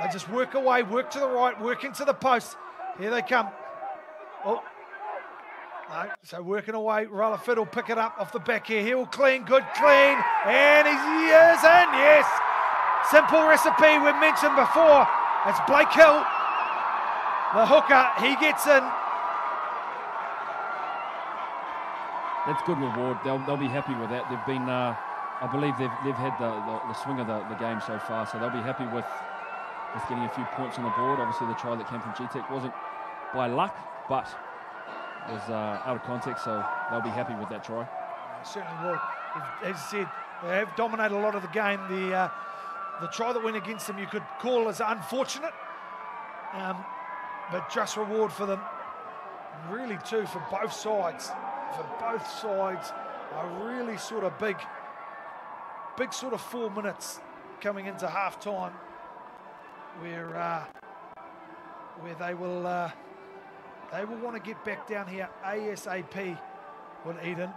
They just work away, work to the right, work into the post. Here they come. Oh, no, so working away. Rutherford will pick it up off the back here. He'll clean, good clean. And he's years in, yes. Simple recipe we mentioned before. It's Blake Hill, the hooker. He gets in. That's good reward. They'll, they'll be happy with that. They've been, uh, I believe they've, they've had the, the, the swing of the, the game so far, so they'll be happy with with getting a few points on the board. Obviously, the try that came from GTEC wasn't by luck, but was uh, out of context, so they'll be happy with that try. certainly will. As I said, they have dominated a lot of the game. The uh, the try that went against them, you could call as unfortunate, um, but just reward for them. Really, too, for both sides. For both sides, a really sort of big, big sort of four minutes coming into half time where uh, where they will uh, they will want to get back down here ASAP with Eden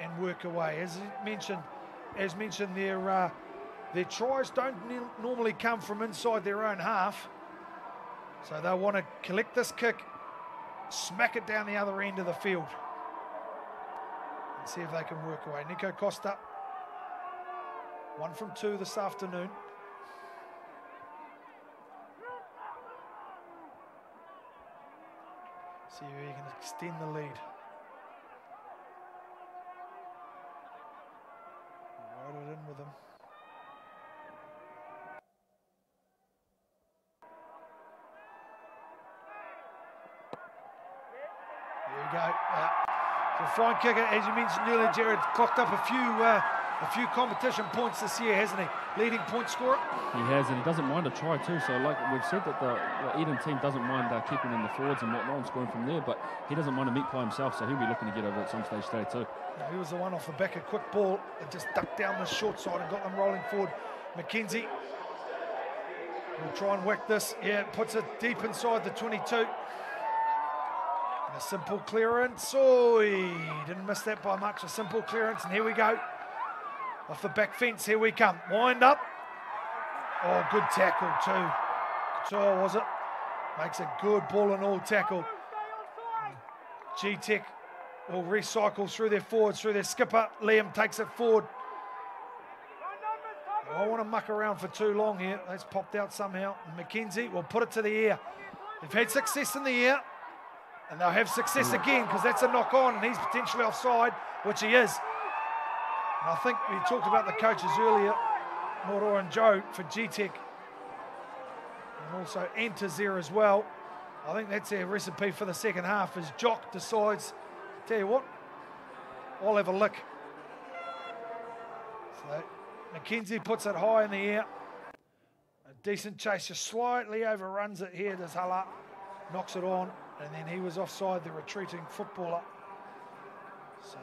and work away. As mentioned, as mentioned, their uh, their tries don't normally come from inside their own half, so they'll want to collect this kick, smack it down the other end of the field, and see if they can work away. Nico Costa, one from two this afternoon. See if he can extend the lead. Ride it in with him. There you go. Uh, so fine kicker, as you mentioned earlier, Jared clocked up a few uh, a few competition points this year, hasn't he? Leading point scorer. He has, and he doesn't mind a try too. So, like we've said, that the, the Eden team doesn't mind uh, keeping in the forwards and whatnot and scoring from there, but he doesn't mind a meet by himself, so he'll be looking to get over at some stage today too. Yeah, he was the one off the back, of a quick ball that just ducked down the short side and got them rolling forward. McKenzie We'll try and whack this. Yeah, puts it deep inside the 22. And a simple clearance. Oh, he didn't miss that by much. A simple clearance, and here we go. Off the back fence, here we come. Wind up. Oh, good tackle too. Couture, was it? Makes a good ball and all tackle. G-Tech will recycle through their forwards, through their skipper. Liam takes it forward. Oh, I don't want to muck around for too long here. That's popped out somehow. McKenzie will put it to the air. They've had success in the air, and they'll have success again because that's a knock on, and he's potentially offside, which he is. I think we talked about the coaches earlier, Noro and Joe for G-Tech, and also Antazir as well. I think that's their recipe for the second half. As Jock decides, tell you what, I'll have a lick. So McKenzie puts it high in the air. A decent chase, just slightly overruns it here. Does Hala knocks it on, and then he was offside the retreating footballer. So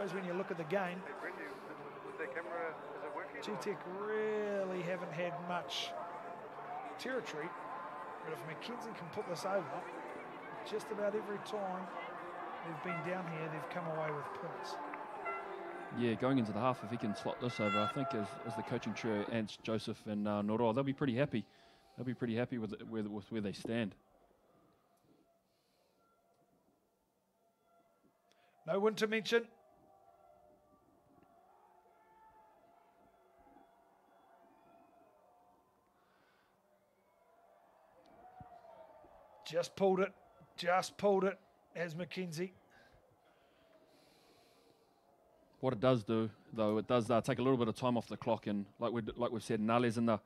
suppose when you look at the game, G-Tech really haven't had much territory, but if McKenzie can put this over, just about every time they've been down here, they've come away with points. Yeah, going into the half, if he can slot this over, I think as, as the coaching trio, Ants, Joseph, and uh, Noro, they'll be pretty happy. They'll be pretty happy with, with, with where they stand. No one to mention. Just pulled it. Just pulled it as McKenzie. What it does do, though, it does uh, take a little bit of time off the clock, and like we like we've said, Nale's in the,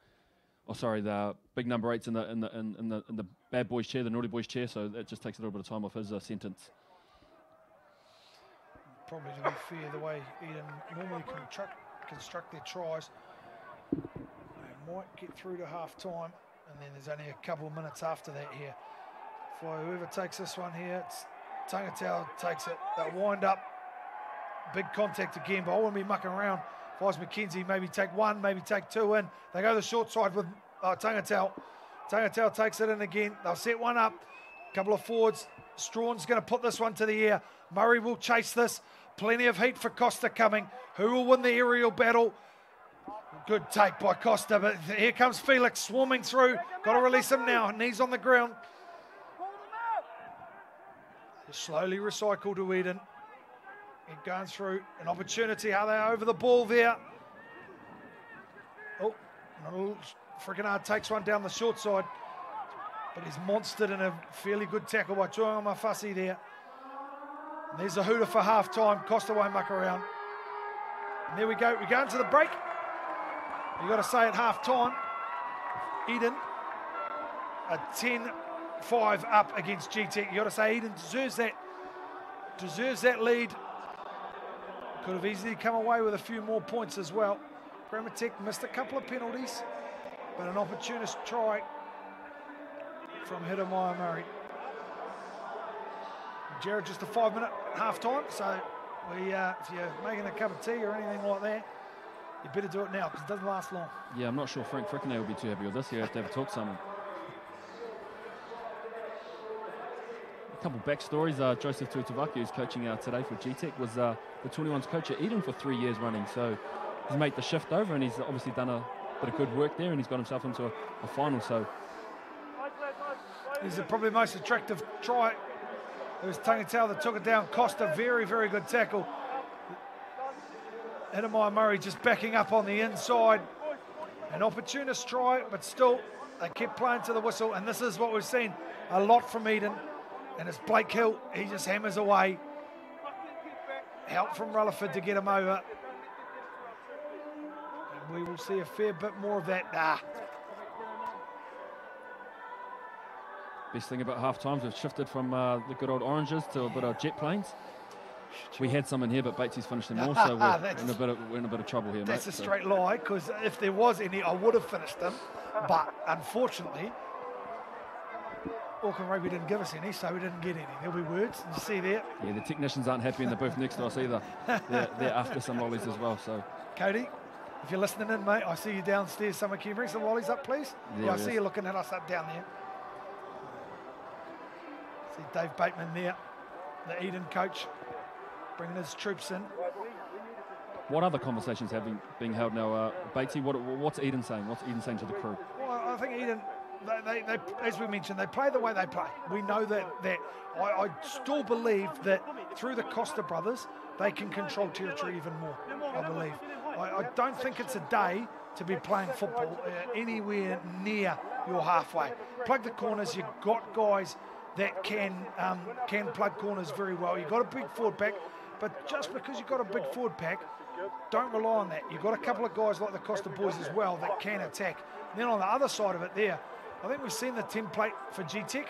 oh sorry, the big number eight's in the in the in, in the in the bad boys chair, the naughty boys chair, so it just takes a little bit of time off his uh, sentence. Probably to be fair, the way Eden normally construct construct their tries, they might get through to half time, and then there's only a couple of minutes after that here. For whoever takes this one here, it's Tangatau takes it. That wind up, big contact again, but I wouldn't be mucking around. If I was McKenzie, maybe take one, maybe take two in. They go the short side with uh, Tangatau. Tangatau takes it in again. They'll set one up. Couple of forwards. Strawn's going to put this one to the air. Murray will chase this. Plenty of heat for Costa coming. Who will win the aerial battle? Good take by Costa, but here comes Felix swarming through. Got to release him now. Knees on the ground. Slowly recycled to Eden. It going through an opportunity. how they over the ball there? Oh, Fricanard takes one down the short side, but he's monstered in a fairly good tackle by Tuanga Mafasi there. And there's a hooter for half time. Costa won't muck around. And there we go. We go into the break. You've got to say at half time, Eden, a 10 5 up against G-Tech. you got to say Eden deserves that, deserves that lead. Could have easily come away with a few more points as well. Grammar Tech missed a couple of penalties, but an opportunist try from Hitamaya Murray. Jared, just a five minute half time, so we, uh, if you're making a cup of tea or anything like that, you better do it now because it doesn't last long. Yeah, I'm not sure Frank Frickener will be too happy with this. You have to have a talk to someone. Couple backstories. Uh, Joseph Tuitavaki, who's coaching out today for G-Tech, was uh, the 21s coach at Eden for three years running. So he's made the shift over and he's obviously done a bit of good work there and he's got himself into a, a final. So he's probably the most attractive try. It was Tangatau that took it down. Costa, very, very good tackle. Hitamaya Murray just backing up on the inside. An opportunist try, but still they kept playing to the whistle. And this is what we've seen a lot from Eden. And it's Blake Hill. He just hammers away. Help from Rutherford to get him over. And we will see a fair bit more of that. Nah. Best thing about half times, we've shifted from uh, the good old oranges to a bit of jet planes. We had some in here, but Batesy's finished them all, so we're, in a bit of, we're in a bit of trouble here, That's mate, a straight so. lie, because if there was any, I would have finished them. But unfortunately, Auckland Rugby didn't give us any, so we didn't get any. There'll be words. You see there. Yeah, the technicians aren't happy in the booth next to us either. They're, they're after some lollies as well. So. Cody, If you're listening in, mate, I see you downstairs. Someone, can you bring some lollies up, please? There yeah, I see is. you looking at us up down there. See Dave Bateman there, the Eden coach, bringing his troops in. What other conversations have been being held now, uh, Batesy? What, what's Eden saying? What's Eden saying to the crew? Well, I think Eden, they, they, as we mentioned, they play the way they play. We know that. That I, I still believe that through the Costa brothers, they can control territory even more. I believe. I, I don't think it's a day to be playing football uh, anywhere near your halfway. Plug the corners. You've got guys that can um, can plug corners very well. You've got a big forward pack, but just because you've got a big forward pack, don't rely on that. You've got a couple of guys like the Costa boys as well that can attack. Then on the other side of it, there, I think we've seen the template for GTEC.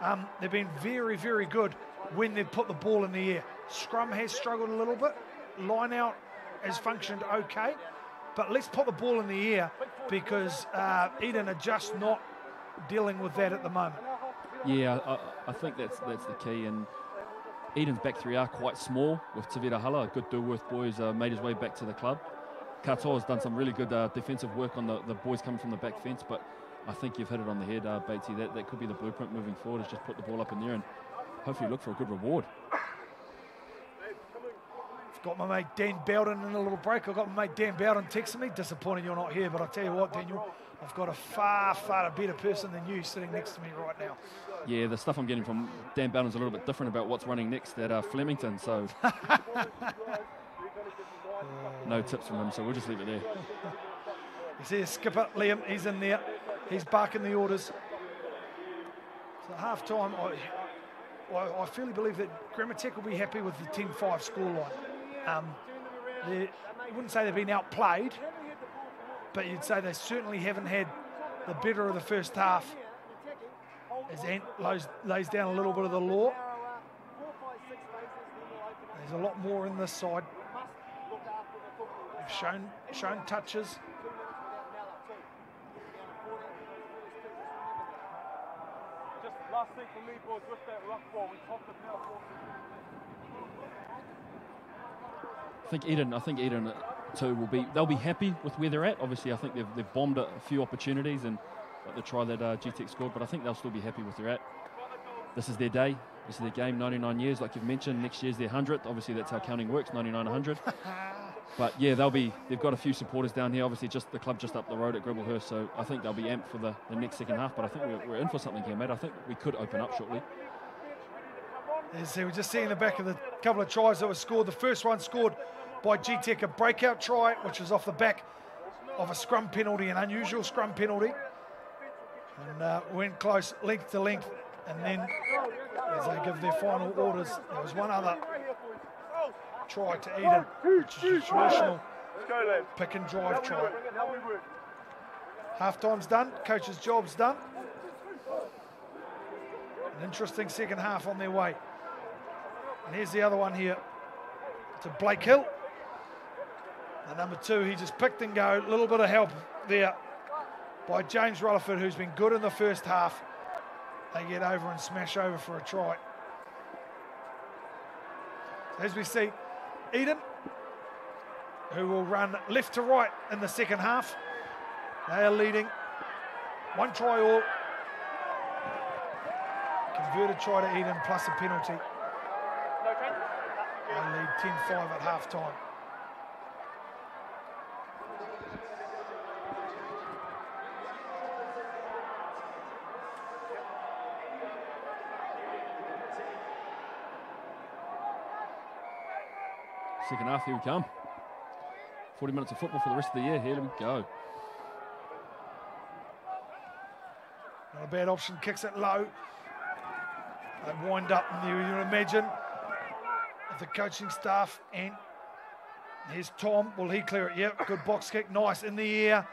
Um, they've been very, very good when they've put the ball in the air. Scrum has struggled a little bit. Line out has functioned okay, but let's put the ball in the air because uh, Eden are just not dealing with that at the moment. Yeah, I, I think that's that's the key. And Eden's back three are quite small with Tavita Hala, a good Dilworth boys, uh, made his way back to the club. Katoa has done some really good uh, defensive work on the, the boys coming from the back fence, but I think you've hit it on the head, uh, Batesy. That, that could be the blueprint moving forward, is just put the ball up in there and hopefully look for a good reward. I've got my mate Dan Bowden in a little break. I've got my mate Dan Bowden texting me. Disappointed you're not here, but I'll tell you what, Daniel, I've got a far, far better person than you sitting next to me right now. Yeah, the stuff I'm getting from Dan Bowden's a little bit different about what's running next at uh, Flemington, so no tips from him, so we'll just leave it there. You see skipper, Liam, he's in there. He's barking the orders. So half time, I, I, I fully believe that Grammar Tech will be happy with the 10 5 scoreline. Um, wouldn't say they've been outplayed, but you'd say they certainly haven't had the better of the first half. As Ant lays, lays down a little bit of the law. There's a lot more in this side. They've shown shown touches. Just last thing for me, boys, with that rock ball, we talked about I think Eden, I think Eden uh, too will be. They'll be happy with where they're at. Obviously, I think they've, they've bombed a few opportunities and like the try that uh, GTEC scored, but I think they'll still be happy with where they're at. This is their day. This is their game. 99 years, like you've mentioned. Next year's their 100th. Obviously, that's how counting works. 99, 100. but yeah, they'll be. They've got a few supporters down here. Obviously, just the club just up the road at Gribblehurst. So I think they'll be amped for the, the next second half. But I think we're, we're in for something here, mate. I think we could open up shortly. You see, we're just seeing the back of the couple of tries that were scored. The first one scored by GTEC, a breakout try, which was off the back of a scrum penalty, an unusual scrum penalty. And uh, went close, length to length. And then, as they give their final orders, there was one other try to Eden, which is a traditional Let's go, lads. pick and drive try. Now we work. Half time's done, coach's job's done. An interesting second half on their way. And here's the other one here to Blake Hill. The number two, he just picked and go. A little bit of help there by James Rutherford, who's been good in the first half. They get over and smash over for a try. As we see, Eden, who will run left to right in the second half. They are leading. One try all. Converted try to Eden plus a penalty. They lead 10-5 at half time. Second half, here we come. 40 minutes of football for the rest of the year. Here we go. Not a bad option. Kicks it low. They wind up and you you imagine the coaching staff and here's Tom. Will he clear it? Yep, good box kick. Nice in the air.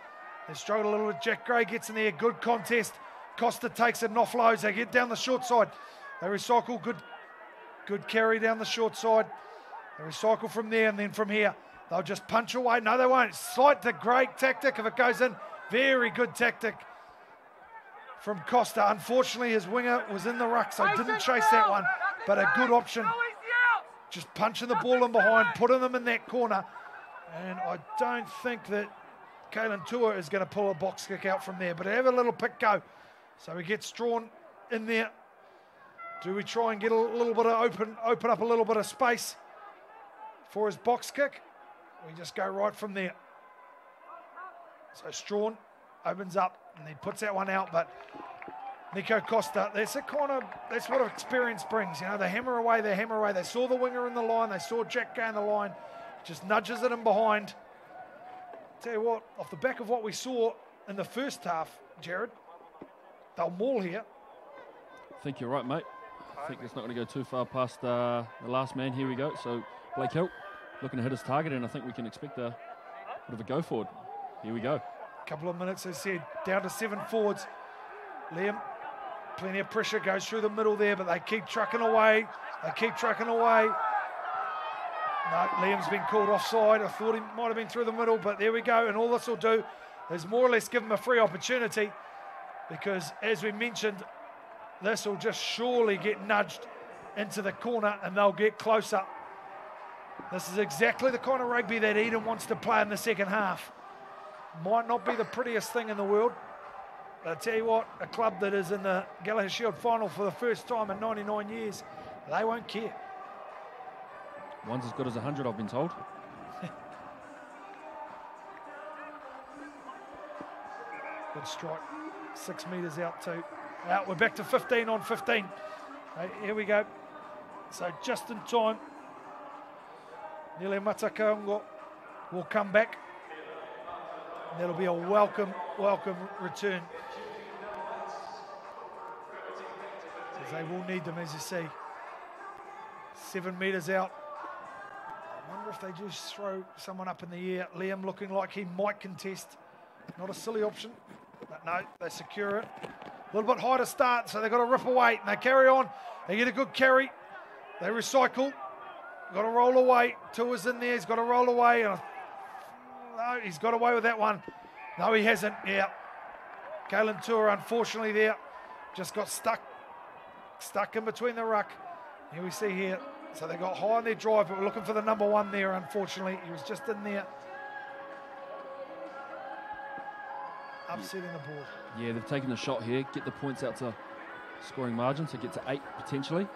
They struggle a little bit. Jack Gray gets in there. Good contest. Costa takes it and offloads. They get down the short side. They recycle. Good, good carry down the short side. They recycle from there and then from here. They'll just punch away. No, they won't. Slight to great tactic if it goes in. Very good tactic from Costa. Unfortunately, his winger was in the ruck, so didn't chase that one. But a good option. Just punching the ball in behind, putting them in that corner. And I don't think that Kalen Tour is going to pull a box kick out from there, but have a little pick go. So he gets drawn in there. Do we try and get a little bit of open, open up a little bit of space for his box kick? We just go right from there. So Strawn opens up and he puts that one out, but Nico Costa, that's a of that's what experience brings. You know, they hammer away, they hammer away. They saw the winger in the line, they saw Jack go in the line, just nudges it in behind. Tell you what, off the back of what we saw in the first half, Jared, they'll maul here. I think you're right, mate. I think it's not going to go too far past uh, the last man. Here we go. So Blake Hill looking to hit his target, and I think we can expect a bit of a go forward. Here we go. A couple of minutes, as said, down to seven forwards. Liam, plenty of pressure goes through the middle there, but they keep trucking away. They keep trucking away. No, Liam's been called offside. I thought he might have been through the middle, but there we go. And all this will do is more or less give him a free opportunity because, as we mentioned, this will just surely get nudged into the corner and they'll get closer. This is exactly the kind of rugby that Eden wants to play in the second half. Might not be the prettiest thing in the world. But I tell you what, a club that is in the Gallaher Shield final for the first time in 99 years, they won't care. One's as good as 100, I've been told. Good strike. Six metres out too. out. We're back to 15 on 15. Right, here we go. So just in time. Nile Matakaongo will come back. And that'll be a welcome, welcome return. As they will need them, as you see. Seven metres out. I wonder if they just throw someone up in the air. Liam looking like he might contest. Not a silly option. But no, they secure it. A little bit high to start, so they've got to rip away. And they carry on. They get a good carry. They recycle. Got to roll away. Tua's in there. He's got to roll away. No, he's got away with that one. No, he hasn't. Yeah. Kalen Tua, unfortunately, there just got stuck, stuck in between the ruck. Here we see here. So they got high on their drive, but we're looking for the number one there. Unfortunately, he was just in there. upsetting the board. Yeah, they've taken the shot here, get the points out to scoring margin, so get to eight potentially.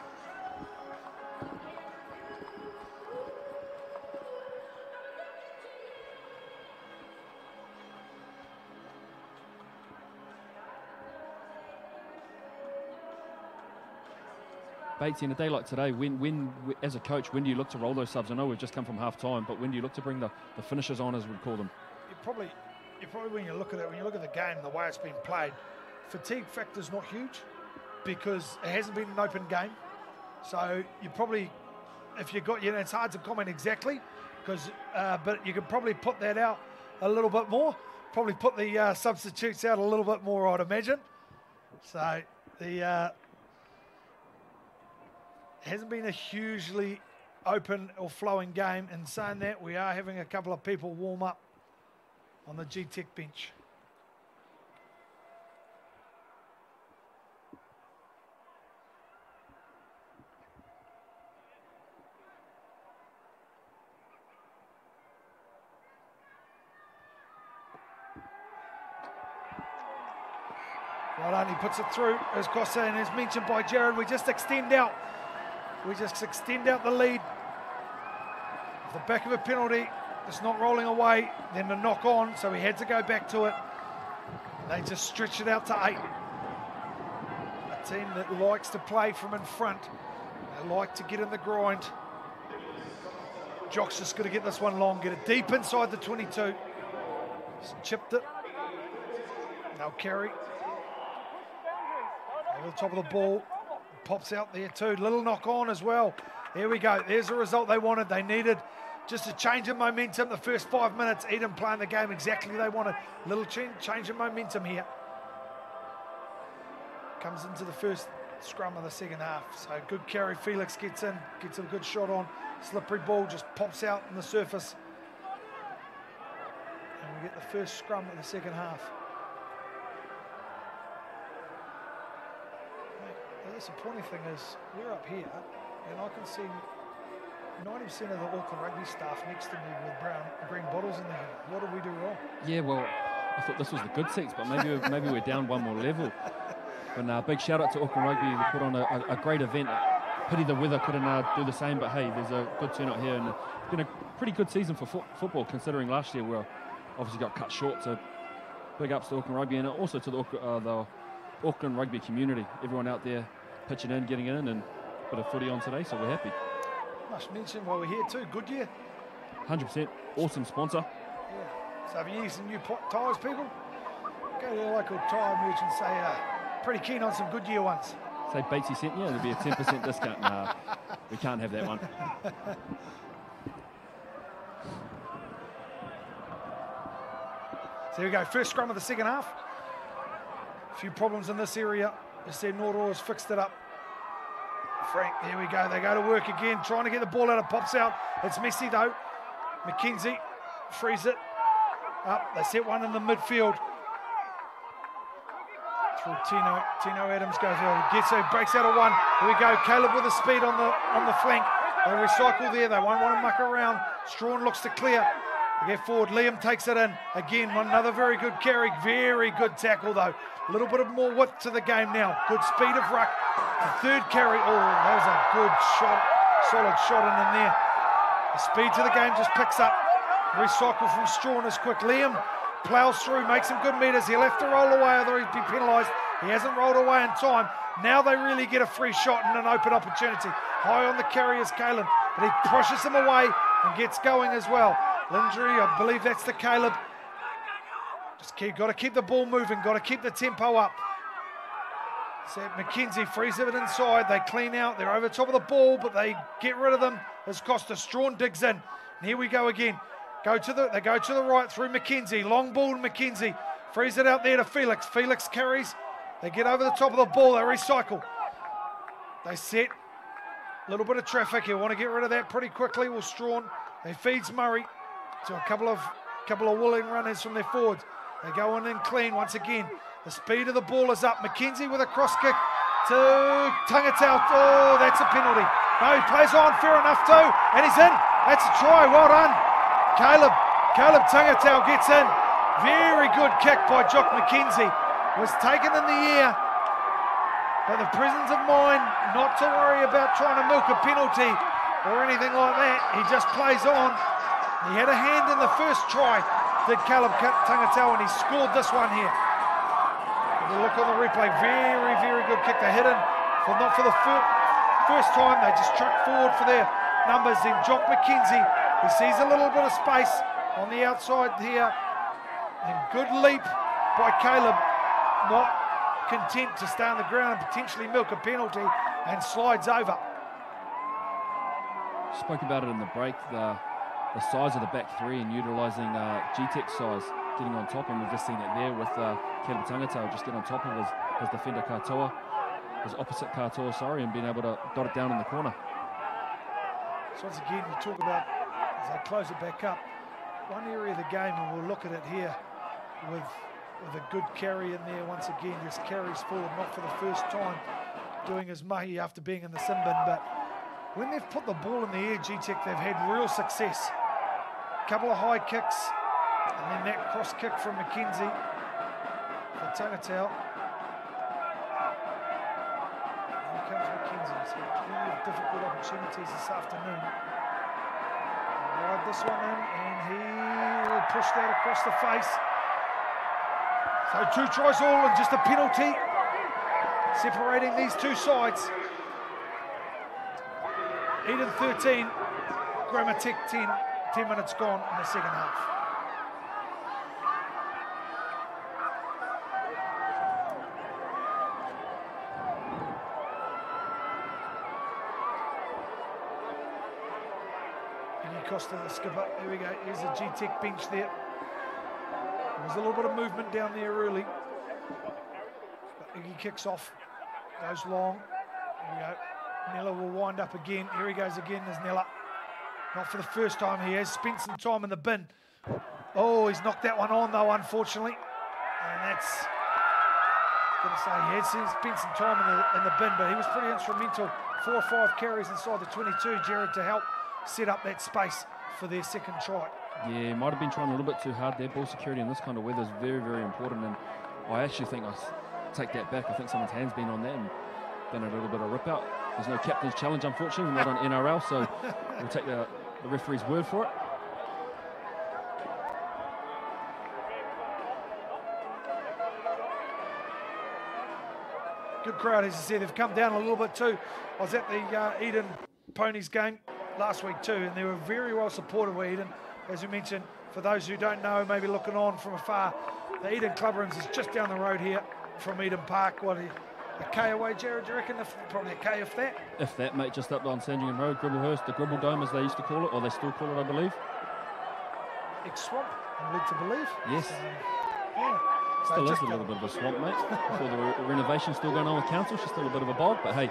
Batesy, in a day like today, when, when, as a coach, when do you look to roll those subs? I know we've just come from half time, but when do you look to bring the, the finishers on, as we'd call them? You probably you probably when you look at it, when you look at the game, the way it's been played, fatigue factor is not huge because it hasn't been an open game. So you probably, if you got, you know, it's hard to comment exactly because, uh, but you could probably put that out a little bit more. Probably put the uh, substitutes out a little bit more, I'd imagine. So the uh, hasn't been a hugely open or flowing game. In saying that, we are having a couple of people warm up on the G-Tech bench. Well on, he puts it through as Costa and as mentioned by Jared, we just extend out. We just extend out the lead. The back of a penalty, it's not rolling away, then the knock on, so he had to go back to it. They just stretch it out to eight. A team that likes to play from in front. They like to get in the grind. Jock's just going to get this one long, get it deep inside the 22. Just chipped it. Now carry. Over the top of the ball. Pops out there too. Little knock on as well. Here we go. There's the result they wanted. They needed just a change of momentum. The first five minutes, Eden playing the game exactly they wanted. Little change of momentum here. Comes into the first scrum of the second half. So good carry. Felix gets in, gets a good shot on. Slippery ball just pops out on the surface. And we get the first scrum of the second half. The disappointing thing is we're up here and I can see 90% of the Auckland rugby staff next to me with brown green bottles in their hand. What did we do wrong? Yeah, well, I thought this was the good seats, but maybe we're, maybe we're down one more level. But uh, big shout out to Auckland Rugby. They put on a, a, a great event. Pity the weather couldn't uh, do the same, but hey, there's a good turnout here, and it's been a pretty good season for fo- football, considering last year we obviously got cut short. So big ups to Auckland Rugby and also to the, uh, the Auckland Rugby community. Everyone out there pitching in, getting in, and put a bit of footy on today, so we're happy. Must mention while we're here too, Goodyear. 100%. Awesome sponsor. Yeah. So if you need some new tyres, people, go to the local tyre merchant and say, uh, pretty keen on some Goodyear ones. Say Batesy sent you, there'll be a 10% discount. Nah, we can't have that one. So here we go, first scrum of the second half. A few problems in this area. As said, Nordor has fixed it up. Frank, here we go. They go to work again, trying to get the ball out. It pops out. It's messy though. McKenzie frees it up. They set one in the midfield. Through Tino. Tino Adams goes out. Gets it, breaks out of one. Here we go. Caleb with the speed on the on the flank. They recycle there. They won't want to muck around. Strawn looks to clear. They get forward. Liam takes it in. Again, another very good carry. Very good tackle though. A little bit of more width to the game now. Good speed of ruck. The third carry. Oh, that was a good shot. Solid shot in, in there. The speed to the game just picks up. Recycle from Strawn is quick. Liam plows through, makes some good meters. He'll have to roll away, although he'd be penalised. He hasn't rolled away in time. Now they really get a free shot and an open opportunity. High on the carry is Kalen, but he pushes him away and gets going as well. Lindry, I believe that's the Caleb. Just keep, got to keep the ball moving, got to keep the tempo up. So McKenzie frees it inside. They clean out. They're over top of the ball, but they get rid of them as Costa Strawn digs in. And here we go again. Go to the they go to the right through McKenzie. Long ball to McKenzie. Frees it out there to Felix. Felix carries. They get over the top of the ball. They recycle. They set. A little bit of traffic. You want to get rid of that pretty quickly. Will Strawn. They feeds Murray to a couple of couple of willing runners from their forwards. They go in and clean once again. The speed of the ball is up. McKenzie with a cross kick to Tangatau. Oh, that's a penalty. No, he plays on. Fair enough too. And he's in. That's a try. Well done. Caleb. Caleb Tangatau gets in. Very good kick by Jock McKenzie. Was taken in the air. But the presence of mind not to worry about trying to milk a penalty or anything like that. He just plays on. He had a hand in the first try, did Caleb Tangatau, and he scored this one here. The look on the replay, very, very good kick. They hit in, for not for the fir- first time. They just truck forward for their numbers. Then Jock McKenzie, he sees a little bit of space on the outside here. And good leap by Caleb, not content to stay on the ground and potentially milk a penalty, and slides over. Spoke about it in the break, the, the size of the back three and utilising uh, GTEC size, getting on top, and we've just seen it there with uh, Caleb Tangatau just get on top of his, his defender Katoa, his opposite Katoa, sorry, and being able to dot it down in the corner. So once again, you talk about, as I close it back up, one area of the game, and we'll look at it here with, with a good carry in there once again. Just carries forward, not for the first time, doing his mahi after being in the sin bin, but when they've put the ball in the air, G-Tech, they've had real success. Couple of high kicks, and then that cross kick from McKenzie for Tangatau. Here comes McKenzie. He's had plenty of difficult opportunities this afternoon. Ride this one in, and he will push that across the face. So two tries all and just a penalty separating these two sides. Eden 13, Grammar Tech 10, 10 minutes gone in the second half. Costa, the skipper. Here we go. Here's the GTEC bench there. There's a little bit of movement down there early. But Iggy kicks off, goes long. Here we go. Nella will wind up again. Here he goes again. There's Nella. Not for the first time. He has spent some time in the bin. Oh, he's knocked that one on though, unfortunately. And that's going to say he has spent some time in the, in the bin, but he was pretty instrumental. Four or five carries inside the 22, Jared, to help set up that space for their second try. Yeah, might have been trying a little bit too hard there. Ball security in this kind of weather is very, very important. And I actually think I take that back. I think someone's hand's been on that and done a little bit of rip out. There's no captain's challenge, unfortunately. Not on NRL, so we'll take the, the referee's word for it. Good crowd, as I said. They've come down a little bit too. I was at the uh, Eden Ponies game last week too, and they were very well supported of Eden. As you mentioned, for those who don't know, maybe looking on from afar, the Eden Clubrooms is just down the road here from Eden Park. What, a K away, Jared, do you reckon? If, probably a K if that. If that, mate, just up on Sandringham Road, Gribblehurst, the Gribble Dome as they used to call it, or they still call it, I believe. Ex-swamp, I'm led to believe. Yes. So, yeah. So Still is a little bit of a swamp, mate. The re- renovation still going on with council, she's still a bit of a bog, but hey,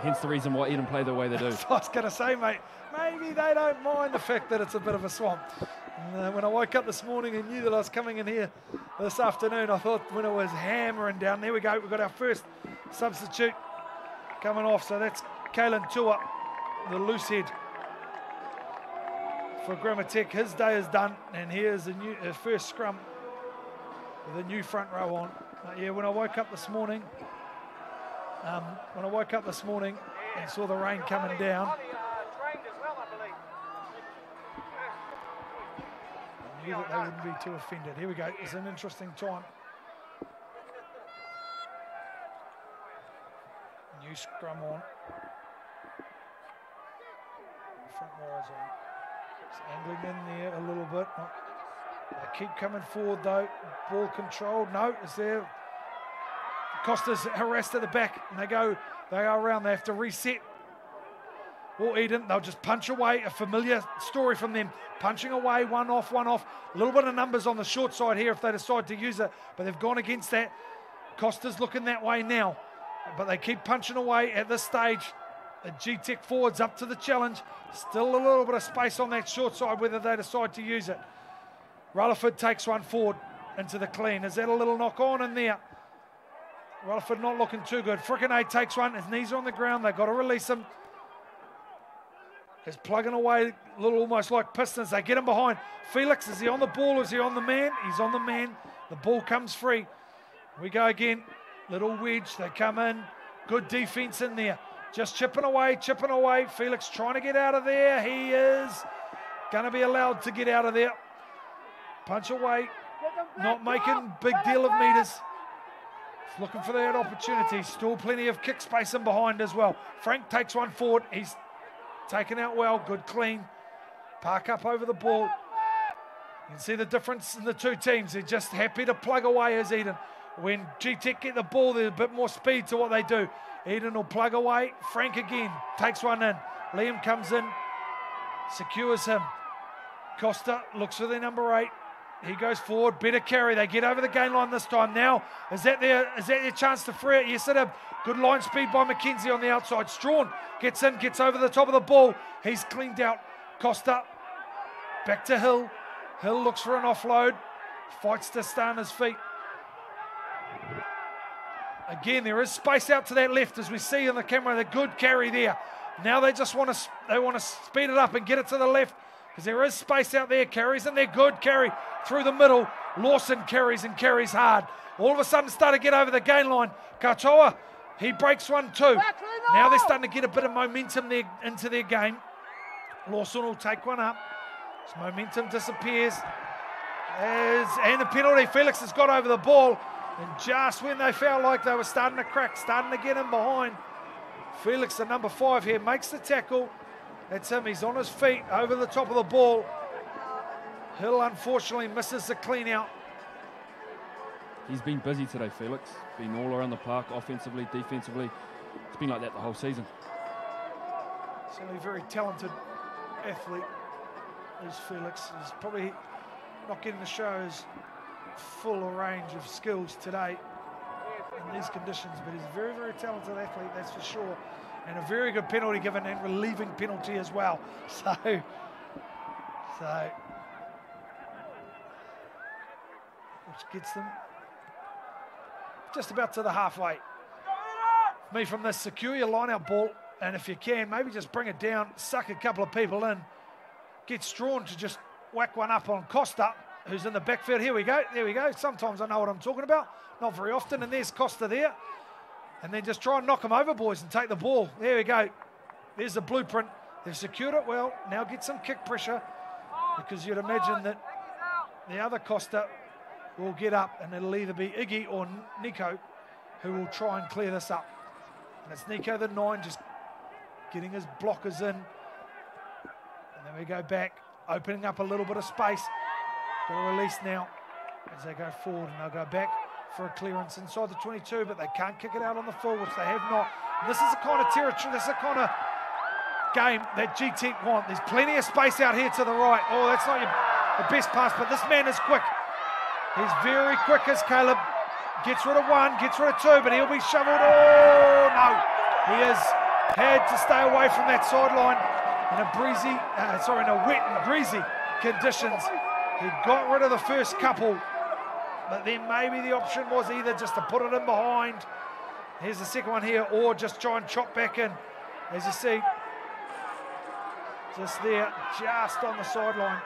hence the reason why Eden play the way they do. I was going to say, mate, maybe they don't mind the fact that it's a bit of a swamp. And, uh, when I woke up this morning and knew that I was coming in here this afternoon, I thought when it was hammering down, there we go, we've got our first substitute coming off. So that's Kalen Tua, the loose head for Grammar Tech. His day is done, and here's the new first scrum with a new front row on. Yeah, when I woke up this morning, um, when I woke up this morning and saw the rain coming down, That they wouldn't be too offended. Here we go. It's an interesting time. New scrum on. Front rows on. It's angling in there a little bit. They keep coming forward though. Ball controlled. No, is there? Costa's harassed at the back, and they go. They go around. They have to reset. Or Eden, they'll just punch away. A familiar story from them. Punching away, one off, one off. A little bit of numbers on the short side here if they decide to use it, but they've gone against that. Costa's looking that way now, but they keep punching away at this stage. The G-Tech forwards up to the challenge. Still a little bit of space on that short side, whether they decide to use it. Rutherford takes one forward into the clean. Is that a little knock on in there? Rutherford not looking too good. Frickinade takes one. His knees are on the ground. They've got to release him. He's plugging away, a little almost like Pistons. They get him behind. Felix, is he on the ball? Is he on the man? He's on the man. The ball comes free. We go again. Little wedge. They come in. Good defense in there. Just chipping away, chipping away. Felix trying to get out of there. He is going to be allowed to get out of there. Punch away. Not making big deal of meters. Looking for that opportunity. Still plenty of kick space in behind as well. Frank takes one forward. He's taken out well. Good clean. Park up over the ball. You can see the difference in the two teams. They're just happy to plug away as Eden. When G-Tech get the ball, there's a bit more speed to what they do. Eden will plug away. Frank again takes one in. Liam comes in, secures him. Costa looks for their number eight. He goes forward, better carry. They get over the gain line this time. Now, is that their is that their chance to free it? Yes, it is. Good line speed by McKenzie on the outside. Strawn gets in, gets over the top of the ball. He's cleaned out. Costa back to Hill. Hill looks for an offload. Fights to stay on his feet. Again, there is space out to that left as we see on the camera. The good carry there. Now they just want to they want to speed it up and get it to the left because there is space out there. Carries and they're good carry through the middle. Lawson carries and carries hard. All of a sudden, start to get over the gain line. Katoa, he breaks one too. Now they're starting to get a bit of momentum there into their game. Lawson will take one up. His momentum disappears. As, and the penalty, Felix has got over the ball. And just when they felt like they were starting to crack, starting to get him behind, Felix, the number five here, makes the tackle. That's him. He's on his feet over the top of the ball. Hill unfortunately misses the clean out. He's been busy today, Felix. Been all around the park, offensively, defensively. It's been like that the whole season. Certainly a very talented athlete is Felix. He's probably not getting to show his full range of skills today in these conditions, but he's a very, very talented athlete, that's for sure. And a very good penalty given and relieving penalty as well. So, so which gets them just about to the halfway. Me from this secure your line out ball. And if you can, maybe just bring it down, suck a couple of people in, get Strawn to just whack one up on Costa, who's in the backfield. Here we go. There we go. Sometimes I know what I'm talking about. Not very often. And there's Costa there. And then just try and knock them over, boys, and take the ball. There we go. There's the blueprint. They've secured it well. Now get some kick pressure because you'd imagine that the other Costa will get up and it'll either be Iggy or Nico who will try and clear this up. And it's Nico the nine just getting his blockers in. And then we go back, opening up a little bit of space. Got a release now as they go forward and they'll go back for a clearance inside the 22, but they can't kick it out on the full, which they have not. And this is the kind of territory, this is the kind of game that G-Tech want. There's plenty of space out here to the right. Oh, that's not your, the best pass, but this man is quick. He's very quick as Caleb gets rid of one, gets rid of two, but he'll be shoveled. Oh, no. He has had to stay away from that sideline in a breezy, uh, sorry, in a wet and breezy conditions. He got rid of the first couple, but then maybe the option was either just to put it in behind. Here's the second one here, or just try and chop back in. As you see, just there, just on the sideline.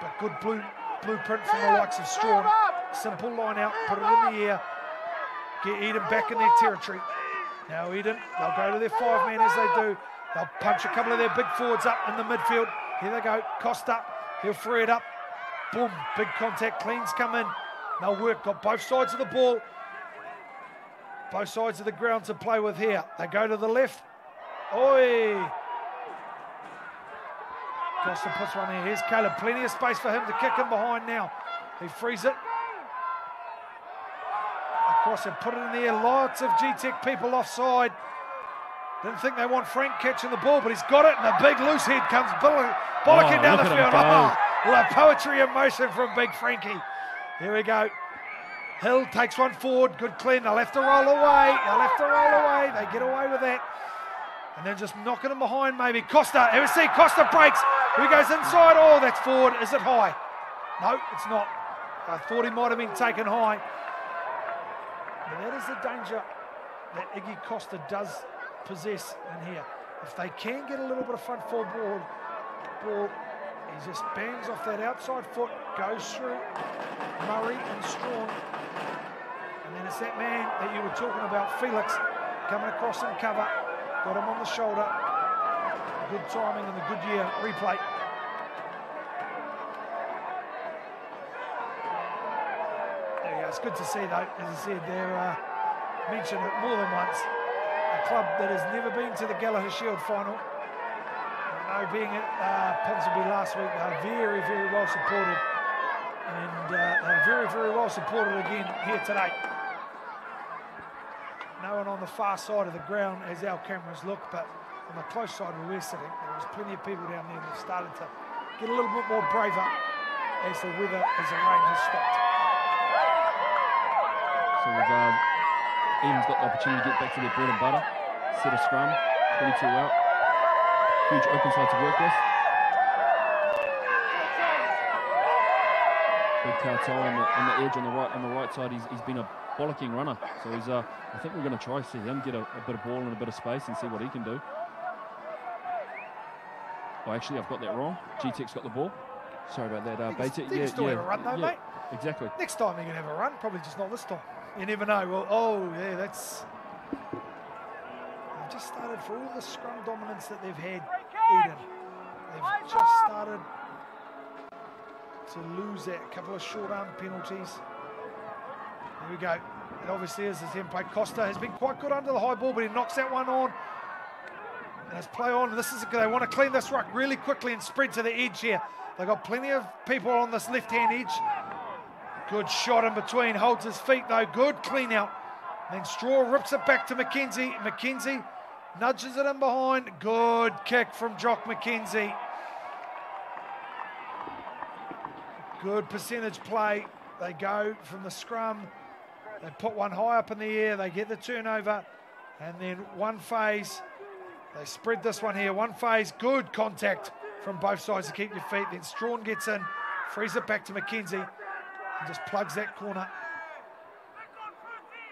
But good blue blueprint from the likes of Strawn. Simple line out, put it in the air, get Eden back in their territory. Now Eden, they'll go to their five men as they do. They'll punch a couple of their big forwards up in the midfield. Here they go, Costa, he'll free it up. Boom, big contact, cleans come in. They'll work, got both sides of the ball. Both sides of the ground to play with here. They go to the left, Oi! Costa puts one in. Here's Caleb. Plenty of space for him to kick in behind now. He frees it. Across and put it in the air. Lots of G-Tech people offside. Didn't think they want Frank catching the ball, but he's got it, and a big loose head comes bollocking oh, down the field. Oh, the poetry in motion from Big Frankie. Here we go. Hill takes one forward. Good clean. They'll have to roll away. They'll have to roll away. They get away with that. And then just knocking them behind maybe. Costa, ever see Costa breaks. Who goes inside? Oh, that's forward. Is it high? No, it's not. I thought he might have been taken high. But that is the danger that Iggy Costa does possess in here. If they can get a little bit of front forward ball, ball he just bangs off that outside foot, goes through Murray and Strawn. And then it's that man that you were talking about, Felix, coming across and cover. Got him on the shoulder. Good timing and the Goodyear replay. There you go. It's good to see, though. As I said, they're uh, mentioned it more than once. A club that has never been to the Gallaher Shield final. Know being at uh, Ponsonby last week, they are very, very well supported. And uh, they're very, very well supported again here today no one on the far side of the ground as our cameras look, but on the close side where we're sitting, there was plenty of people down there that started to get a little bit more braver as the weather, as the rain has stopped. So we've um, Eden's got the opportunity to get back to their bread and butter, set a scrum, 22 out, huge open side to work with. Big Cartel on the, on the edge on the right on the right side. He's, he's been a bollocking runner. So he's, uh, I think we're going to try to see him get a, a, bit of ball and a bit of space and see what he can do. Oh, actually, I've got that wrong. G-Tech's got the ball. Sorry about that. Uh, Bates, yeah, still yeah, have a run though, yeah, mate. Exactly. Next time you can have a run, probably just not this time. You never know. Well, oh yeah, that's. They've just started for all the scrum dominance that they've had, Eden. They've just started to lose it. A couple of short arm penalties. Here we go. It obviously is as him play. Costa has been quite good under the high ball, but he knocks that one on. And let's play on. This is they want to clean this ruck really quickly and spread to the edge here. They've got plenty of people on this left-hand edge. Good shot in between. Holds his feet though. Good clean out. Then Strawn rips it back to McKenzie. McKenzie nudges it in behind. Good kick from Jock McKenzie. Good percentage play. They go from the scrum they put one high up in the air, they get the turnover, and then one phase. They spread this one here. One phase, good contact from both sides to keep your feet. Then Strawn gets in, frees it back to McKenzie, and just plugs that corner.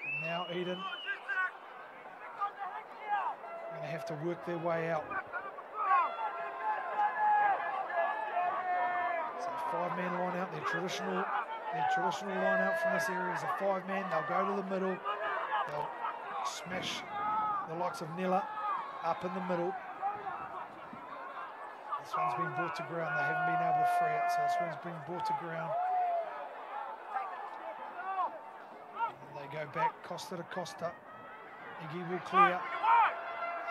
And now Eden And they have to work their way out. So five man line out, their traditional their traditional line out from this area is a five man. They'll go to the middle. They'll smash the likes of Nilla up in the middle. This one's been brought to ground. They haven't been able to free it, so this one's been brought to ground. And they go back, Costa to Costa. Iggy will clear.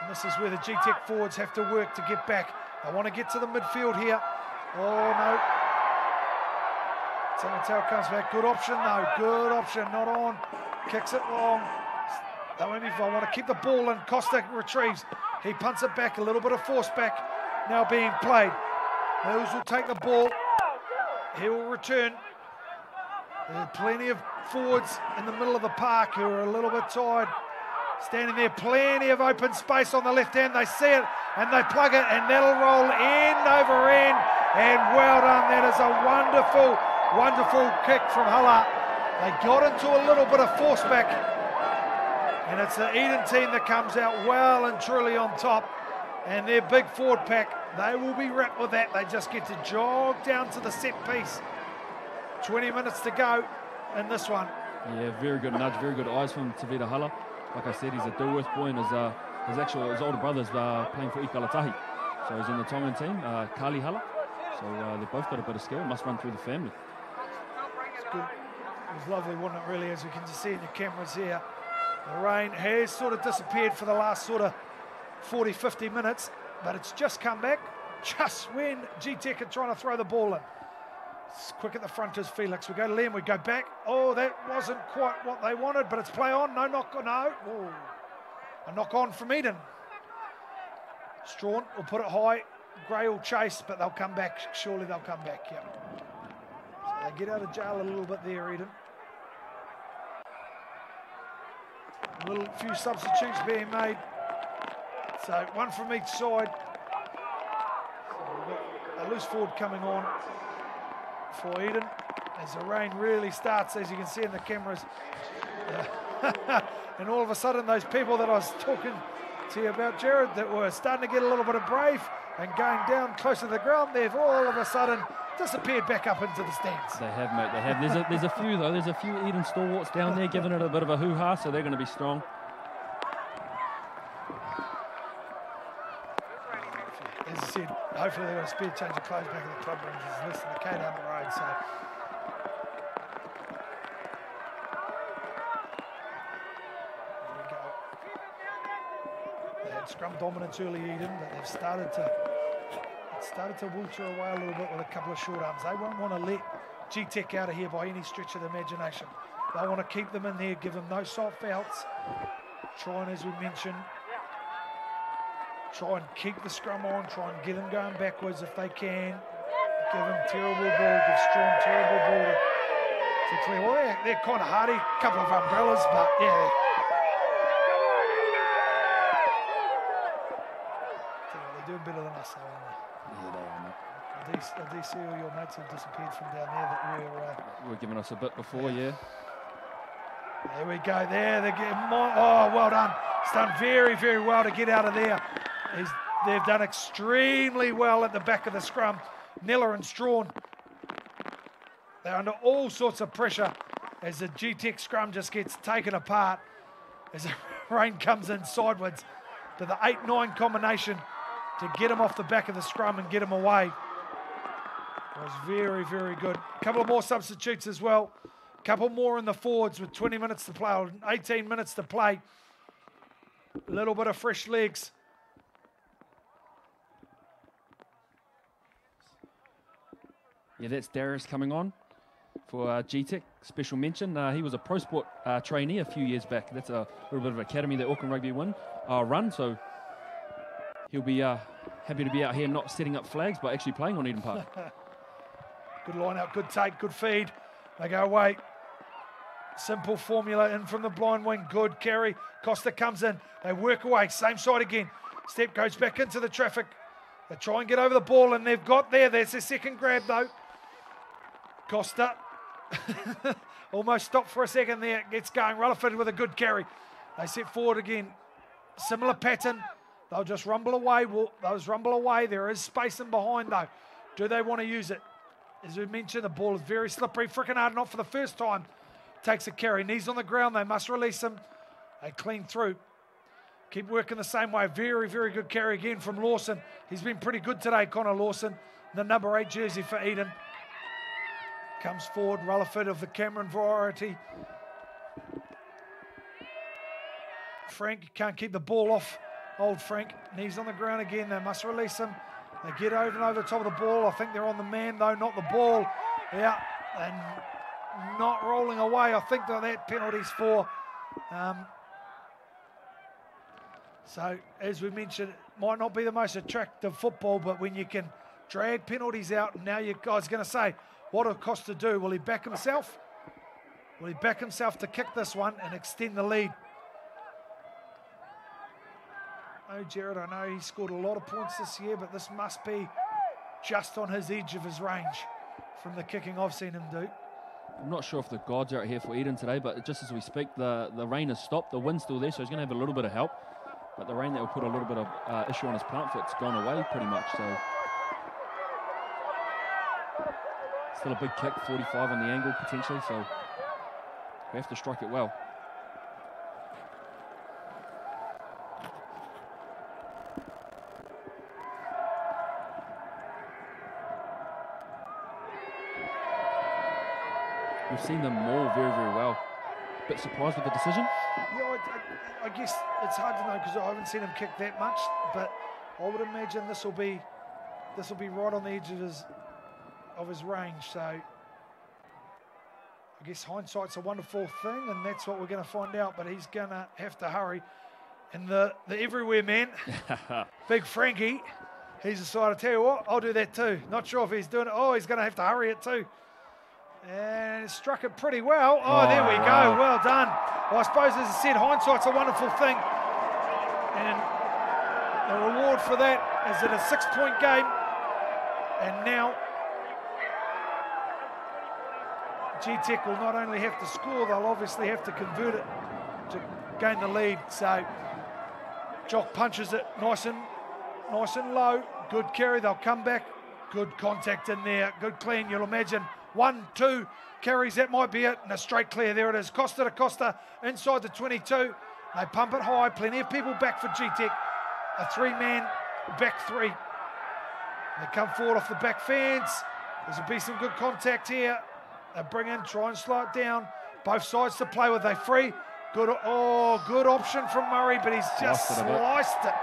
And this is where the G-Tech forwards have to work to get back. They want to get to the midfield here. Oh, no. Tamatau comes back. Good option, though. Good option. Not on. Kicks it long. They won't even want to keep the ball and Costa retrieves. He punts it back. A little bit of force back now being played. Mills will take the ball. He will return. There's plenty of forwards in the middle of the park who are a little bit tired. Standing there, plenty of open space on the left hand. They see it and they plug it, and that'll roll end over end. And well done. That is a wonderful, wonderful kick from Hala. They got into a little bit of force back. And it's the Eden team that comes out well and truly on top. And their big forward pack, they will be wrapped with that. They just get to jog down to the set piece. 20 minutes to go in this one. Yeah, very good nudge, very good eyes from Tavita Hala. Like I said, he's a Dilworth boy and his, uh, his actual his older brother's uh, playing for Ikale Tahi. So he's in the Tongan team, uh, Kali Hala. So uh, they've both got a bit of skill, must run through the family. It's good. It was lovely, wasn't it, really, as we can just see in the cameras here. The rain has sort of disappeared for the last sort of 40, 50 minutes, but it's just come back just when G-Tech are trying to throw the ball in. It's quick at the front is Felix. We go to Liam, we go back. Oh, that wasn't quite what they wanted, but it's play on. No knock, on. no. Ooh. A knock on from Eden. Strawn will put it high. Gray will chase, but they'll come back. Surely they'll come back, yeah. So they get out of jail a little bit there, Eden. A little few substitutes being made. So one from each side. So a loose forward coming on for Eden as the rain really starts, as you can see in the cameras. And all of a sudden, those people that I was talking to you about, Jared, that were starting to get a little bit of brave and going down closer to the ground, they've all of a sudden disappeared back up into the stands. They have, mate. They have. There's a, there's a few though. There's a few Eden stalwarts down there giving it a bit of a hoo-ha, so they're going to be strong. As I said, hopefully they've got a spare change of clothes back in the club rooms. There's less than a K down the road, so. There we go. They had scrum dominance early, Eden, but they've started to started to wilter away a little bit with a couple of short arms. They won't want to let G-Tech out of here by any stretch of the imagination. They want to keep them in there, give them no soft outs. Try and, as we mentioned, try and keep the scrum on, try and get them going backwards if they can. Give them terrible ball, give Strawn terrible ball to, to clear. Well, they're, they're kind of hardy, A couple of umbrellas, but yeah. They're doing better than us, though, aren't they? Yeah, they are, mate. I do, I do see all your mates have disappeared from down there that were. Uh, We're giving us a bit before, yeah. there we go. There, they get. Oh, well done. It's done very, very well to get out of there. He's, they've done extremely well at the back of the scrum. Nella and Strawn. They're under all sorts of pressure as the G-Tech scrum just gets taken apart as the rain comes in sideways to the 8-9 combination to get him off the back of the scrum and get him away. Was very, very good. A couple of more substitutes as well. A couple more in the forwards with 20 minutes to play, or 18 minutes to play. A little bit of fresh legs. Yeah, that's Darius coming on for uh, GTEC. Special mention. Uh, he was a pro sport uh, trainee a few years back. That's a little bit of academy that Auckland Rugby win, uh, run. So he'll be uh, happy to be out here not setting up flags, but actually playing on Eden Park. Good line out, good take, good feed. They go away. Simple formula in from the blind wing. Good carry. Costa comes in. They work away. Same side again. Step goes back into the traffic. They try and get over the ball, and they've got there. There's their second grab, though. Costa almost stopped for a second there. Gets going. Rutherford with a good carry. They set forward again. Similar pattern. They'll just rumble away. Well, rumble away. There is space in behind, though. Do they want to use it? As we mentioned, the ball is very slippery. Frickin' hard, not for the first time. Takes a carry. Knees on the ground. They must release him. They clean through. Keep working the same way. Very, very good carry again from Lawson. He's been pretty good today, Connor Lawson. The number eight jersey for Eden. Comes forward, Rutherford of the Cameron variety. Frank can't keep the ball off old Frank. Knees on the ground again. They must release him. They get over and over the top of the ball. I think they're on the man, though, not the ball. Yeah, and not rolling away. I think that that penalty's for. Um, so, as we mentioned, it might not be the most attractive football, but when you can drag penalties out, and now you guys going to say, what will Costa do? Will he back himself? Will he back himself to kick this one and extend the lead? Oh, Jared, I know he scored a lot of points this year, but this must be just on his edge of his range from the kicking I've seen him do. I'm not sure if the gods are out here for Eden today, but just as we speak, the, the rain has stopped. The wind's still there, so he's going to have a little bit of help. But the rain that will put a little bit of uh, issue on his plant foot's gone away pretty much. So still a big kick, 45 on the angle potentially. So we have to strike it well. We've seen them maul very, very well. Bit surprised with the decision? Yeah, I, I, I guess it's hard to know because I haven't seen him kick that much, but I would imagine this will be this will be right on the edge of his of his range. So I guess hindsight's a wonderful thing, and that's what we're going to find out. But he's going to have to hurry. And the the everywhere man, Big Frankie, he's decided. Tell you what, I'll do that too. Not sure if he's doing it. Oh, he's going to have to hurry it too. And struck it pretty well. Oh, oh there we wow. go. Oh. Well done. Well, I suppose, as I said, hindsight's a wonderful thing. And the reward for that is that a six point game. And now G Tech will not only have to score, they'll obviously have to convert it to gain the lead. So Jock punches it nice and nice and low. Good carry. They'll come back. Good contact in there. Good clean. You'll imagine one, two carries, that might be it. And a straight clear, there it is. Costa to Costa inside the 22. They pump it high, plenty of people back for G-Tech. A three-man back three. They come forward off the back fence. There's will be some good contact here. They bring in, try and slow it down. Both sides to play with. They free. Good, oh, good option from Murray, but he's just it sliced it.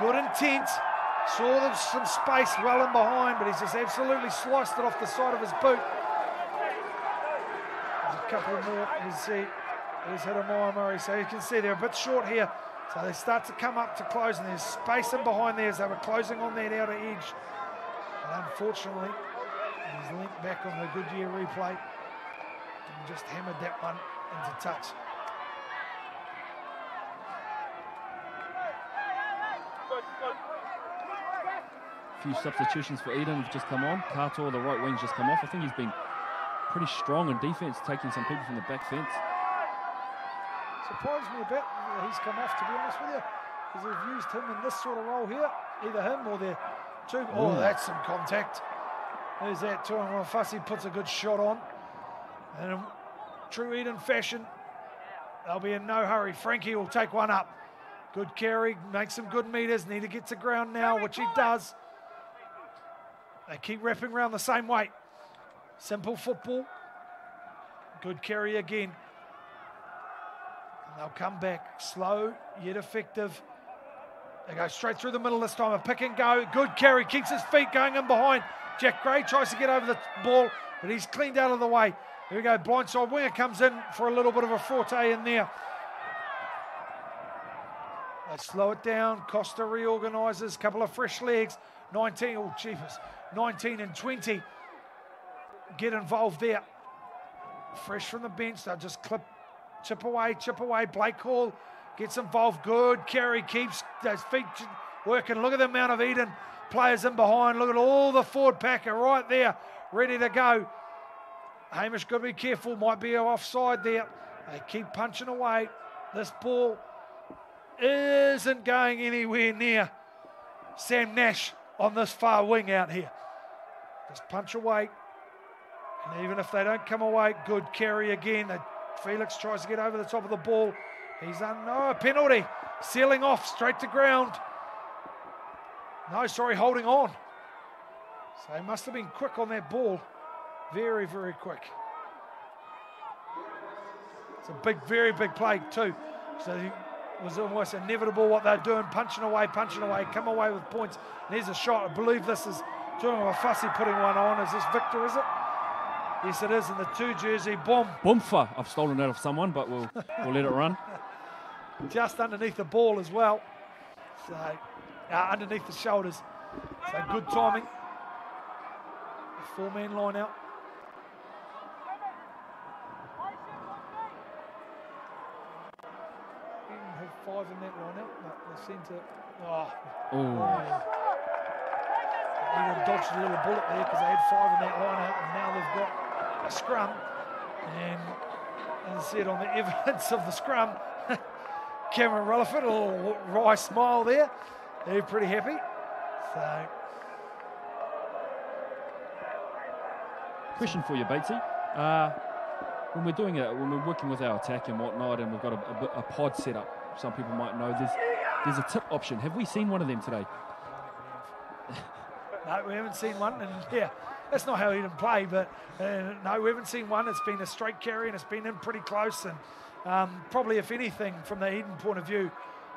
Good intent. Saw them some space well in behind, but he's just absolutely sliced it off the side of his boot. There's a couple more. He's, he, he's hit a Maya Murray, so you can see they're a bit short here. So they start to come up to close, and there's space in behind there as they were closing on that outer edge. And unfortunately, he's linked back on the Goodyear replay and just hammered that one into touch. A few substitutions for Eden have just come on. Carter, the right wing's just come off. I think he's been pretty strong in defence, taking some people from the back fence. Surprised me a bit that he's come off, to be honest with you, because they've used him in this sort of role here. Either him or their two. Oh, that's some contact. There's that one. Fussy puts a good shot on. And in true Eden fashion, they'll be in no hurry. Frankie will take one up. Good carry, makes some good meters. Need to get to ground now, which he does. They keep wrapping around the same way. Simple football. Good carry again. And they'll come back slow yet effective. They go straight through the middle this time. A pick and go. Good carry. Keeps his feet going in behind. Jack Gray tries to get over the ball, but he's cleaned out of the way. Here we go. Blindside winger comes in for a little bit of a forte in there. They slow it down. Costa reorganises. Couple of fresh legs. 19. Oh, cheapest. 19 and 20 get involved there. Fresh from the bench, they'll just clip, chip away, chip away. Blake Hall gets involved. Good carry, keeps those feet working. Look at the amount of Eden players in behind. Look at all the forward packer right there, ready to go. Hamish got to be careful, might be offside there. They keep punching away. This ball isn't going anywhere near Sam Nash on this far wing out here. Just punch away. And even if they don't come away, good carry again. Felix tries to get over the top of the ball. He's on no oh, penalty. Sealing off straight to ground. No, sorry, holding on. So he must have been quick on that ball. Very, very quick. It's a big, very big play too. So it was almost inevitable what they're doing, punching away, punching away, come away with points. And there's a shot. I believe this is doing a fussy putting one on. Is this Victor, is it? Yes, it is. In the two jersey, boom. Boomfa. I've stolen that off someone, but we'll, we'll let it run. Just underneath the ball as well. So, uh, underneath the shoulders. So, good timing. Four man line out. have five in that line out, but they seem to. Oh. Even dodged a little bullet there because they had five in that line out, and now they've got a scrum. And as I said, on the evidence of the scrum, Cameron Rutherford, a little wry smile there. They're pretty happy. So. Question for you, Batesy. Uh, when we're doing it, when we're working with our attack and whatnot, and we've got a, a, a pod set up, some people might know there's there's a tip option. Have we seen one of them today? no, we haven't seen one, and yeah, that's not how he didn't play. But uh, no, we haven't seen one. It's been a straight carry, and it's been in pretty close. And um, probably, if anything, from the Eden point of view,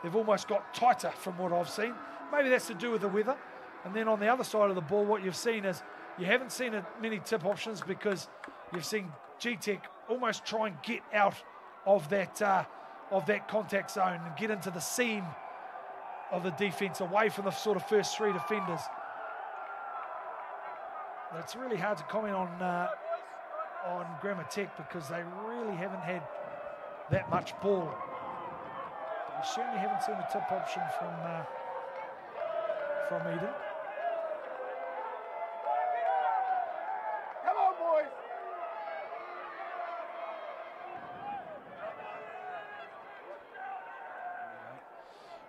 they've almost got tighter from what I've seen. Maybe that's to do with the weather. And then on the other side of the ball, what you've seen is you haven't seen many tip options because you've seen GTEC almost try and get out of that uh, of that contact zone and get into the seam of the defence, away from the sort of first three defenders. But it's really hard to comment on uh, on Grammar Tech because they really haven't had that much ball. We certainly haven't seen a tip option from uh, from Eden.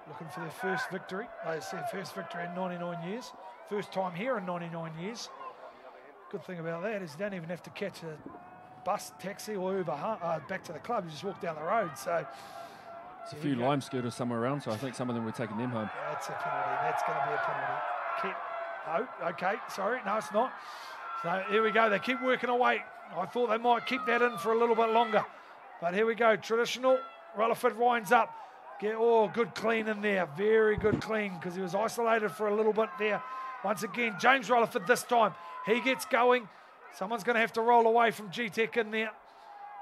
looking for their first victory. They say first victory in 99 years. First time here in 99 years. Good thing about that is you don't even have to catch a bus, taxi, or Uber uh, back to the club. You just walk down the road. So there's a few lime scooters somewhere around, so I think some of them were taking them home. That's a penalty. That's going to be a penalty. Keep, oh, okay. Sorry, no, it's not. So here we go. They keep working away. I thought they might keep that in for a little bit longer, but here we go. Traditional. Rutherford winds up. Get, oh, good clean in there. Very good clean because he was isolated for a little bit there. Once again, James Rutherford this time. He gets going. Someone's going to have to roll away from G-Tech in there.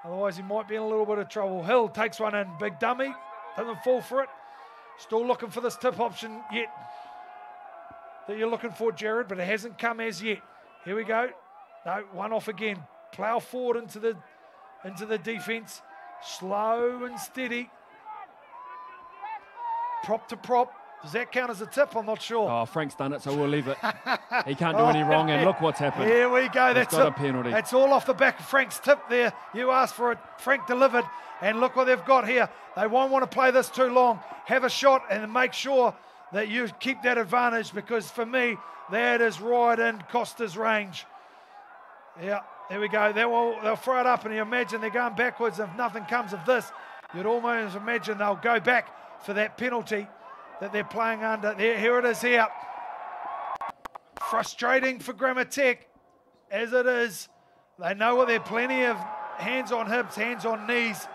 Otherwise, he might be in a little bit of trouble. Hill takes one in. Big dummy. Doesn't fall for it. Still looking for this tip option yet that you're looking for, Jared, but it hasn't come as yet. Here we go. No, one off again. Plough forward into the into the defence. Slow and steady prop to prop. Does that count as a tip? I'm not sure. Oh, Frank's done it, so we'll leave it. he can't do any wrong, and look what's happened. Here we go. That's got a, a, penalty. That's all off the back of Frank's tip there. You asked for it. Frank delivered, and look what they've got here. They won't want to play this too long. Have a shot and make sure that you keep that advantage because for me, that is right in Costa's range. Yeah, there we go. They will, they'll throw it up, and you imagine they're going backwards. If nothing comes of this, you'd almost imagine they'll go back for that penalty that they're playing under. There, here it is here. Frustrating for Grammar Tech, as it is. They know what they're plenty of hands on hips, hands on knees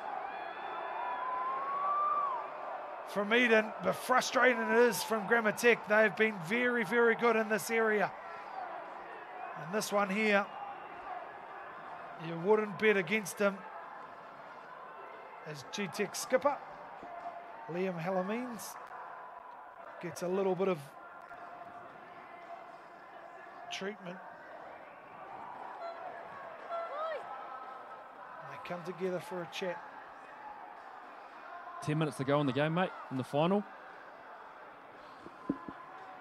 from Eden, but frustrating it is from Grammar Tech. They've been very, very good in this area. And this one here, you wouldn't bet against them as G-Tech skipper. Liam Hallamines gets a little bit of treatment. They come together for a chat. 10 minutes to go in the game, mate, in the final.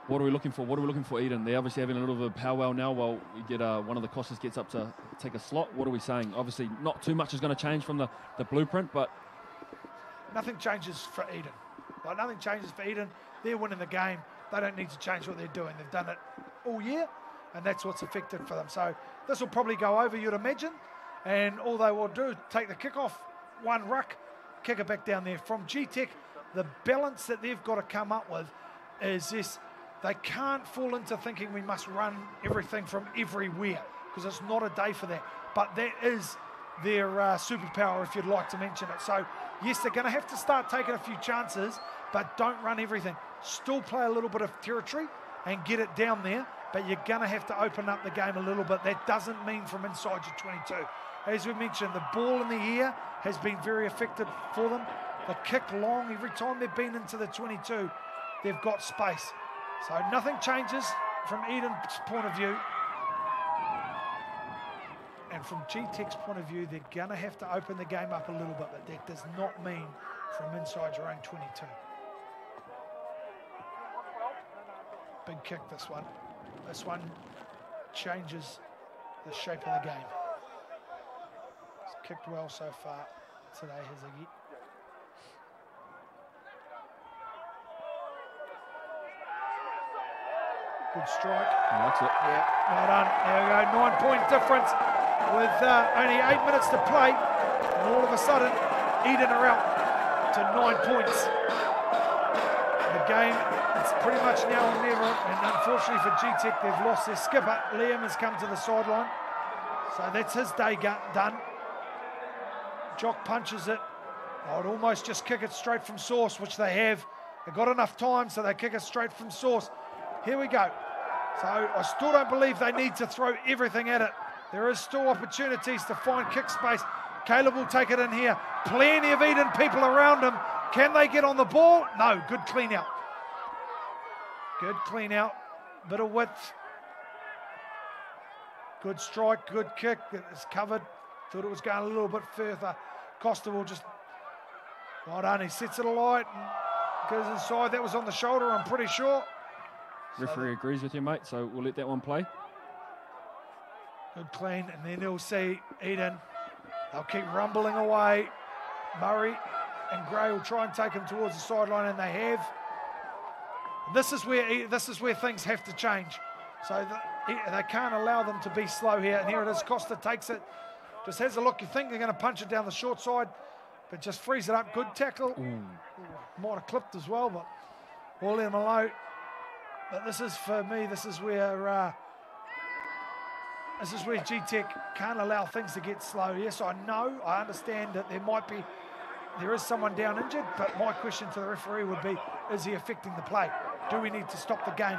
What are we looking for? What are we looking for, Eden? They're obviously having a little bit of powwow now while we get uh, one of the Costas gets up to take a slot. What are we saying? Obviously, not too much is going to change from the, the blueprint, but nothing changes for Eden. Like nothing changes for Eden. They're winning the game. They don't need to change what they're doing. They've done it all year, and that's what's affected for them. So this will probably go over, you'd imagine. And all they will do take the kick off, one ruck, kick it back down there. From GTEC, the balance that they've got to come up with is this they can't fall into thinking we must run everything from everywhere because it's not a day for that. But that is their uh, superpower, if you'd like to mention it. So, yes, they're going to have to start taking a few chances, but don't run everything. Still play a little bit of territory and get it down there, but you're going to have to open up the game a little bit. That doesn't mean from inside your 22. As we mentioned, the ball in the air has been very effective for them. The kick long every time they've been into the 22, they've got space. So nothing changes from Eden's point of view. And from GTEC's point of view, they're going to have to open the game up a little bit, but that does not mean from inside your own 22. Big kick, this one. This one changes the shape of the game. It's kicked well so far today, Hizigi. Good strike. That's it. Yeah, well done. There we go. Nine point difference with uh, only eight minutes to play. And all of a sudden, Eden are out to nine points. The game, it's pretty much now or never. And unfortunately for GTEC, they've lost their skipper. Liam has come to the sideline. So that's his day done. Jock punches it. Oh, I would almost just kick it straight from source, which they have. They've got enough time, so they kick it straight from source. Here we go. So I still don't believe they need to throw everything at it. There is still opportunities to find kick space. Caleb will take it in here. Plenty of Eden people around him. Can they get on the ball? No. Good clean out. Good clean out. Bit of width. Good strike. Good kick. It's covered. Thought it was going a little bit further. Costa will just. Well done. He sets it alight and goes inside. That was on the shoulder, I'm pretty sure. Referee agrees with you, mate, so we'll let that one play. Good clean, and then he'll see Eden. They'll keep rumbling away. Murray and Gray will try and take him towards the sideline, and they have. This is where this is where things have to change. So the, they can't allow them to be slow here. And here it is. Costa takes it, just has a look. You think they're going to punch it down the short side, but just frees it up. Good tackle. Might have clipped as well, but we'll let him alone. But this is for me. This is where uh, this is where GTEC can't allow things to get slow. Yes, I know. I understand that there might be there is someone down injured, but my question to the referee would be: Is he affecting the play? Do we need to stop the game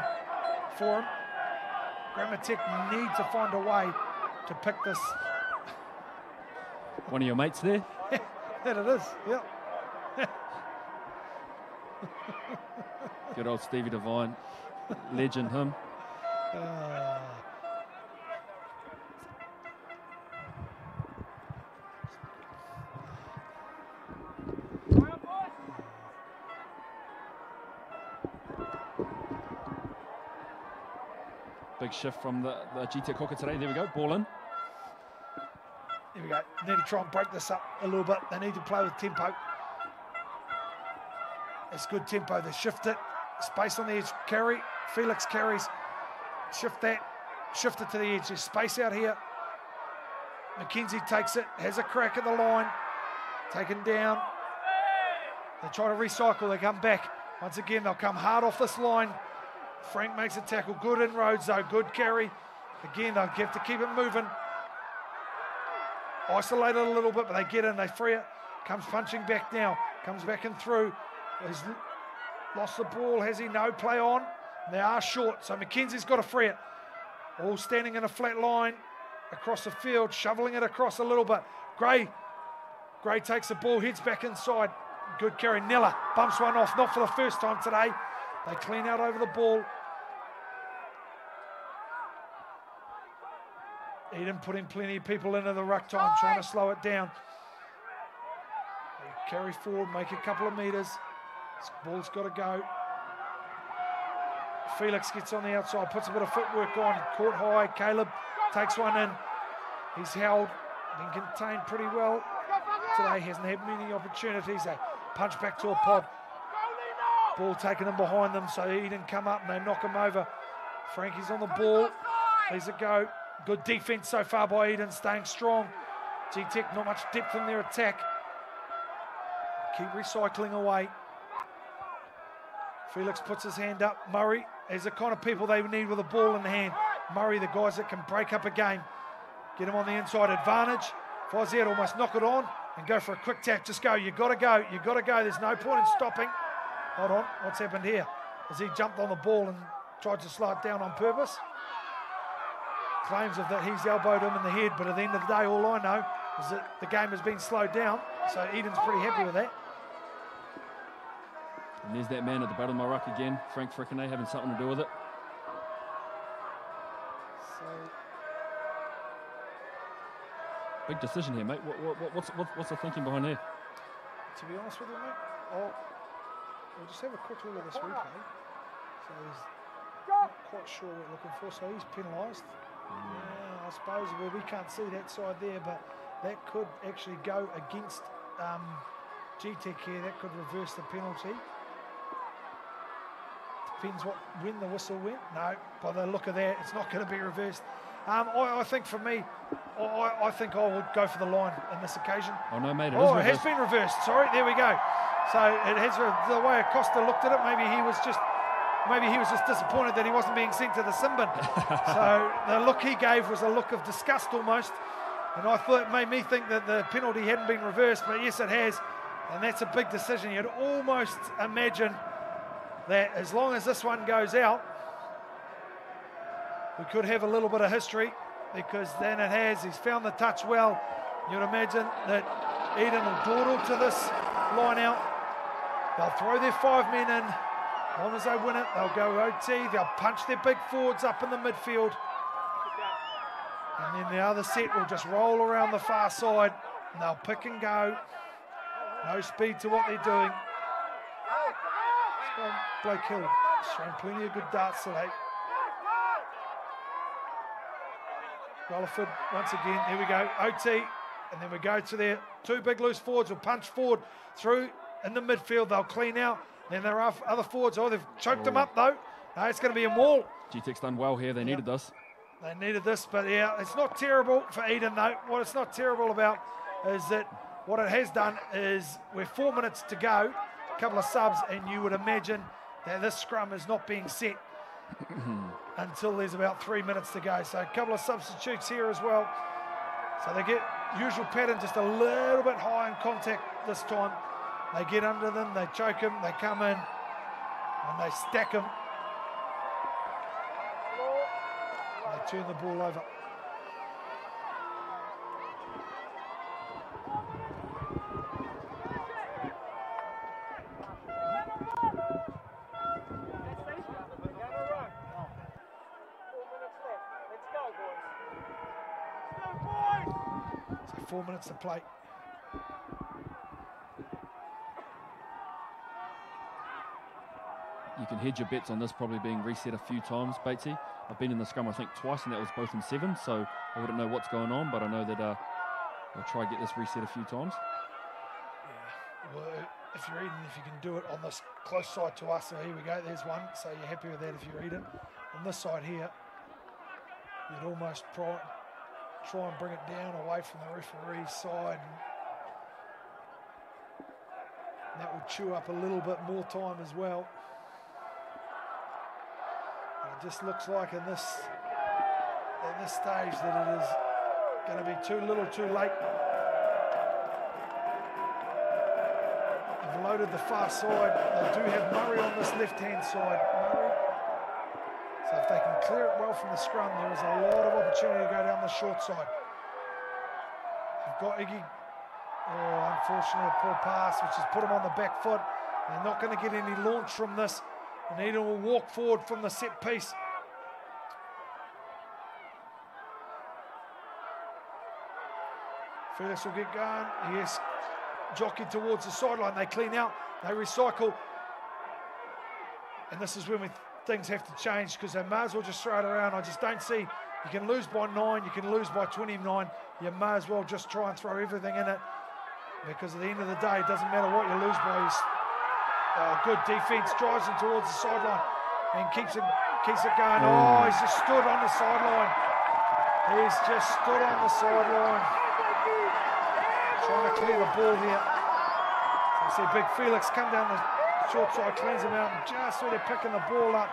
for him? Grammar Tech need to find a way to pick this. One of your mates there. that it is. Yep. Good old Stevie Devine. Legend, him. Uh. Big shift from the, the GTEC hooker today. There we go, ball in. There we go. Need to try and break this up a little bit. They need to play with tempo. It's good tempo. They shift it. Space on the edge. Carry. Felix carries. Shift that. Shift it to the edge. There's space out here. McKenzie takes it. Has a crack at the line. Taken down. They try to recycle. They come back. Once again, they'll come hard off this line. Frank makes a tackle. Good inroads, though. Good carry. Again, they'll have to keep it moving. Isolated a little bit, but they get in. They free it. Comes punching back now. Comes back and through. He's lost the ball. Has he? No. Play on. They are short, so McKenzie's got to free it. All standing in a flat line across the field, shoveling it across a little bit. Gray, Gray takes the ball, heads back inside. Good carry. Nella bumps one off, not for the first time today. They clean out over the ball. Eden putting plenty of people into the ruck time, trying to slow it down. They carry forward, make a couple of metres. This ball's got to go. Felix gets on the outside, puts a bit of footwork on, caught high. Caleb takes one in. He's held, been contained pretty well today. He hasn't had many opportunities. They punch back to a pod. Ball taken in behind them, so didn't come up and they knock him over. Frankie's on the ball. There's a go. Good defense so far by Eden, staying strong. G-Tech, not much depth in their attack. Keep recycling away. Felix puts his hand up. Murray is the kind of people they need with a ball in the hand. Murray, the guys that can break up a game. Get him on the inside advantage. Fozzier almost knock it on and go for a quick tap. Just go. You've got to go. You've got to go. There's no point in stopping. Hold on. What's happened here? Has he jumped on the ball and tried to slide down on purpose? Claims of that he's elbowed him in the head, but at the end of the day, all I know is that the game has been slowed down. So Eden's pretty happy with that. And there's that man at the bottom of my ruck again, Frank Frickenet, eh, having something to do with it. So Big decision here, mate. What, what, what's, what, what's the thinking behind here? to be honest with you, mate, I'll, we'll just have a quick look at this replay. So he's not quite sure what we're looking for. So he's penalised. Yeah, I suppose well, we can't see that side there, but that could actually go against um, G-Tech here. That could reverse the penalty. Depends what when the whistle went. No, by the look of that, it's not going to be reversed. Um, I, I think for me, I, I think I would go for the line in this occasion. Oh, no, mate. It is Oh, it has been reversed. Sorry, there we go. So it has the way Acosta looked at it. Maybe he was just, maybe he was just disappointed that he wasn't being sent to the sin bin. so the look he gave was a look of disgust almost, and I thought it made me think that the penalty hadn't been reversed, but yes, it has, and that's a big decision. You'd almost imagine that as long as this one goes out, we could have a little bit of history because then it has. He's found the touch well. You'd imagine that Eden will dawdle to this line out. They'll throw their five men in. As long as they win it, they'll go OT. They'll punch their big forwards up in the midfield. And then the other set will just roll around the far side. And they'll pick and go. No speed to what they're doing. It's gone Blake Hill showing plenty of good darts today. Rutherford once again. Here we go. OT. And then we go to their two big loose forwards will punch forward through in the midfield. They'll clean out. Then there are other forwards. Oh, they've choked them Oh. up though. No, it's going to be a maul. G-Tech's done well here. They needed this. They needed this, but yeah, it's not terrible for Eden though. What it's not terrible about is that what it has done is we're four minutes to go, a couple of subs, and you would imagine that this scrum is not being set until there's about three minutes to go. So a couple of substitutes here as well. So they get usual pattern, just a little bit high in contact this time. They get under them, they choke them, they come in, and they stack them. They turn the ball over. Four minutes to play. You can hedge your bets on this probably being reset a few times, Batesy. I've been in the scrum, I think, twice, and that was both in seven, so I wouldn't know what's going on, but I know that uh, they'll try to get this reset a few times. Yeah. Well, if you're Eden, if you can do it on this close side to us, so here we go. There's one. So you're happy with that if you're Eden. On this side here, you'd almost try, try and bring it down away from the referee's side. And that would chew up a little bit more time as well. It just looks like in this at this stage that it is going to be too little, too late. They've loaded the far side. They do have Murray on this left-hand side. Murray. So if they can clear it well from the scrum, there is a lot of opportunity to go down the short side. They've got Iggy. Oh, unfortunately, a poor pass, which has put him on the back foot. They're not going to get any launch from this. And Eden will walk forward from the set piece. Felix will get going. Yes, jockey towards the sideline. They clean out, they recycle. And this is when we, things have to change because they may as well just throw it around. I just don't see. You can lose by nine, you can lose by 29. You may as well just try and throw everything in it because at the end of the day, it doesn't matter what you lose by. You Oh, good defence. Drives him towards the sideline and keeps it keeps it going. Oh, he's just stood on the sideline. He's just stood on the sideline. Trying to clear the ball here. I see Big Felix come down the short side, cleans him out, and just where they're picking the ball up.